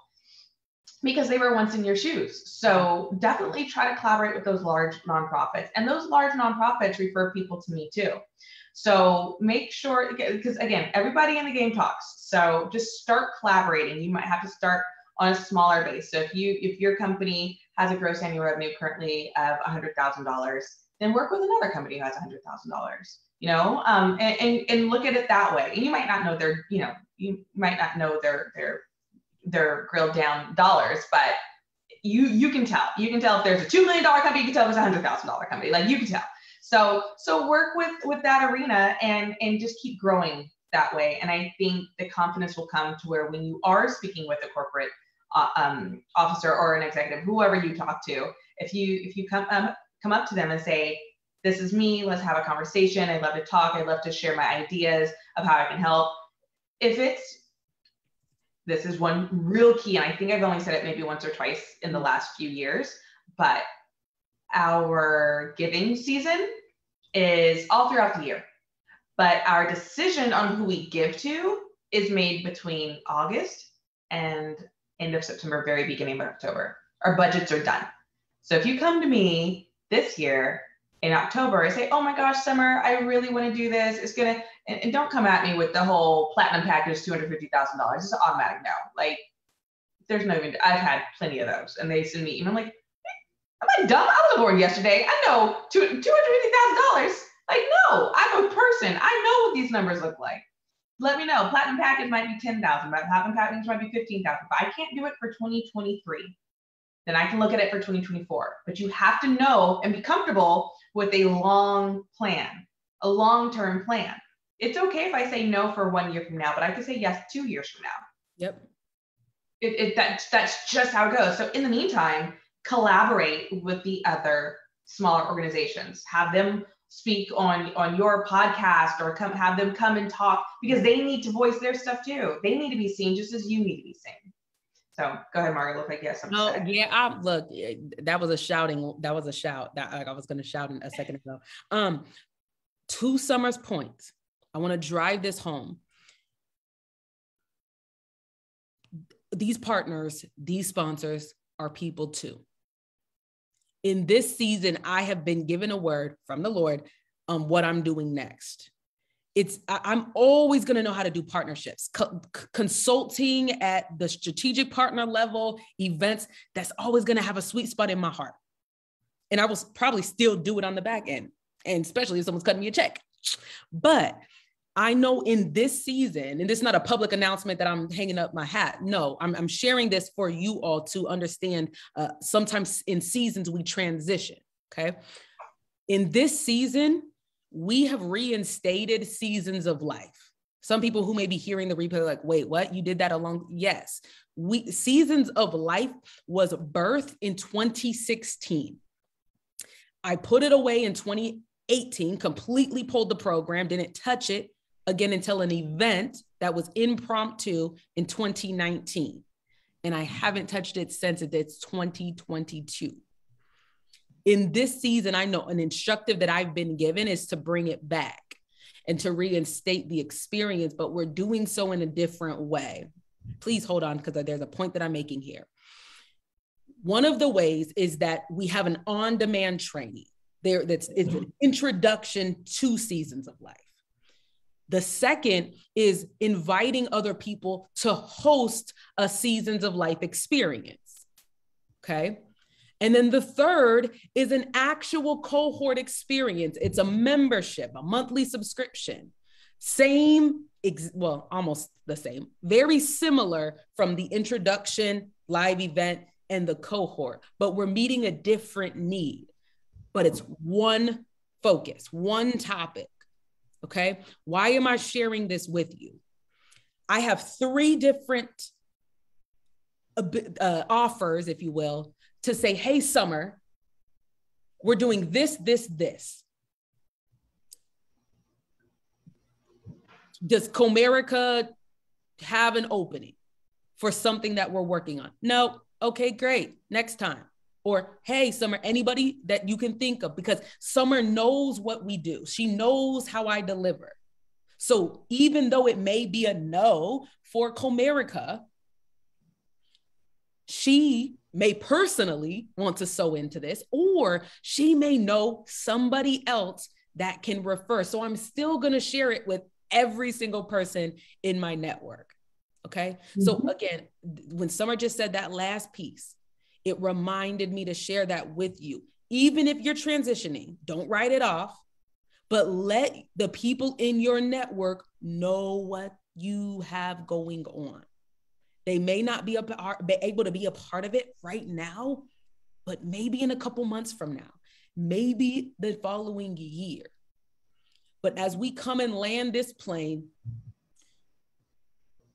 because they were once in your shoes. So definitely try to collaborate with those large nonprofits. And those large nonprofits refer people to me too. So make sure, because again, everybody in the game talks. So just start collaborating. You might have to start on a smaller base. So if you if your company has a gross annual revenue currently of $100,000, then work with another company who has $100,000. You know, um, and, and and look at it that way. And you might not know their, you know, you might not know their their their grilled down dollars, but you you can tell. You can tell if there's a two million dollar company. You can tell if it's a hundred thousand dollar company. Like you can tell. So so work with with that arena and and just keep growing that way. And I think the confidence will come to where when you are speaking with a corporate uh, um, officer or an executive, whoever you talk to, if you if you come um, come up to them and say, "This is me. Let's have a conversation. I'd love to talk. I'd love to share my ideas of how I can help." If it's this is one real key, and I think I've only said it maybe once or twice in the last few years, but our giving season is all throughout the year. But our decision on who we give to is made between August and end of September, very beginning of October. Our budgets are done. So if you come to me this year in October and say, oh my gosh, Summer, I really want to do this. It's going to, and, don't come at me with the whole platinum package, $250,000. It's automatic no. Like, there's no even, I've had plenty of those. And they send me, and I'm like, Am I dumb? I was born yesterday. I know two hundred fifty thousand dollars. Like, no, I'm a person. I know what these numbers look like. Let me know. Platinum package might be ten thousand, platinum package might be fifteen thousand. But I can't do it for 2023. then I can look at it for 2024. But you have to know and be comfortable with a long plan, a long term plan. It's okay if I say no for one year from now, but I could say yes two years from now. Yep. It, it that, that's just how it goes. So in the meantime, collaborate with the other smaller organizations. Have them speak on on your podcast or come have them come and talk because they need to voice their stuff too. They need to be seen just as you need to be seen. So go ahead, Margot. Look like yes. No, yeah. I look. That was a shouting. That was a shout. That like, I was going to shout in a second ago. Um, to Summer's points. I want to drive this home. These partners, these sponsors are people too. In this season, I have been given a word from the Lord on what I'm doing next. It's i'm always going to know how to do partnerships Co- consulting at the strategic partner level events that's always going to have a sweet spot in my heart. And i will probably still do it on the back end and especially if someone's cutting me a check. But I know in this season, and this is not a public announcement that I'm hanging up my hat. No, I'm, I'm sharing this for you all to understand. Uh, sometimes in seasons we transition. Okay. In this season, we have reinstated seasons of life. Some people who may be hearing the replay like, wait, what? You did that along? Yes. We seasons of life was birth in 2016. I put it away in 2018, completely pulled the program, didn't touch it again until an event that was impromptu in 2019. And I haven't touched it since it's 2022 in this season, I know an instructive that I've been given is to bring it back and to reinstate the experience, but we're doing so in a different way. Please hold on because there's a point that I'm making here. One of the ways is that we have an on demand training there that's it's an introduction to seasons of life. The second is inviting other people to host a seasons of life experience. Okay. And then the third is an actual cohort experience. It's a membership, a monthly subscription. Same, ex- well, almost the same, very similar from the introduction, live event, and the cohort, but we're meeting a different need. But it's one focus, one topic. Okay. Why am I sharing this with you? I have three different uh, offers, if you will, to say, hey, Summer, we're doing this, this, this. Does Comerica have an opening for something that we're working on? No. Okay, great. Next time. Or, hey, Summer, anybody that you can think of, because Summer knows what we do. She knows how I deliver. So even though it may be a no for Comerica, she may personally want to sew into this, or she may know somebody else that can refer. So I'm still going to share it with every single person in my network. Okay. Mm-hmm. So again, when Summer just said that last piece, it reminded me to share that with you. Even if you're transitioning, don't write it off, but let the people in your network know what you have going on. They may not be, a, be able to be a part of it right now, but maybe in a couple months from now, maybe the following year. But as we come and land this plane,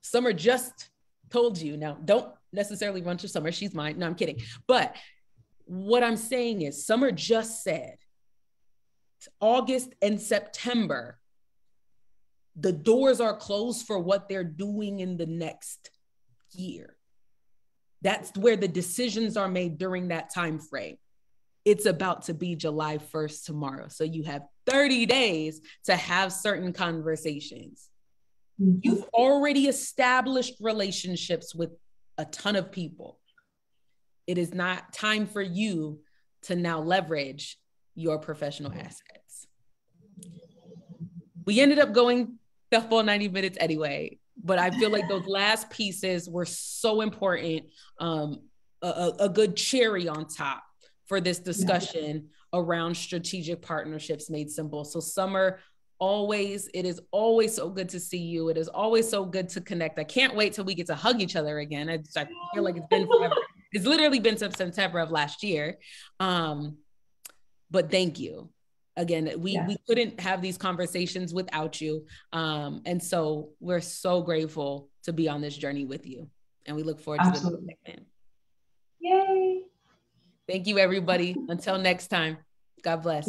Summer just told you now, don't necessarily run to Summer. She's mine. No, I'm kidding. But what I'm saying is, Summer just said August and September, the doors are closed for what they're doing in the next year. That's where the decisions are made during that time frame. It's about to be July 1st tomorrow. So you have 30 days to have certain conversations. Mm-hmm. You've already established relationships with a ton of people. It is not time for you to now leverage your professional assets. We ended up going the full 90 minutes anyway but I feel like those last pieces were so important. Um, a, a good cherry on top for this discussion around strategic partnerships made simple. So, Summer, always, it is always so good to see you. It is always so good to connect. I can't wait till we get to hug each other again. I, I feel like it's been forever. it's literally been since September of last year. Um, but thank you again we yes. we couldn't have these conversations without you um and so we're so grateful to be on this journey with you and we look forward to Absolutely. the next one. Yay. Thank you, everybody. Until next time, God bless.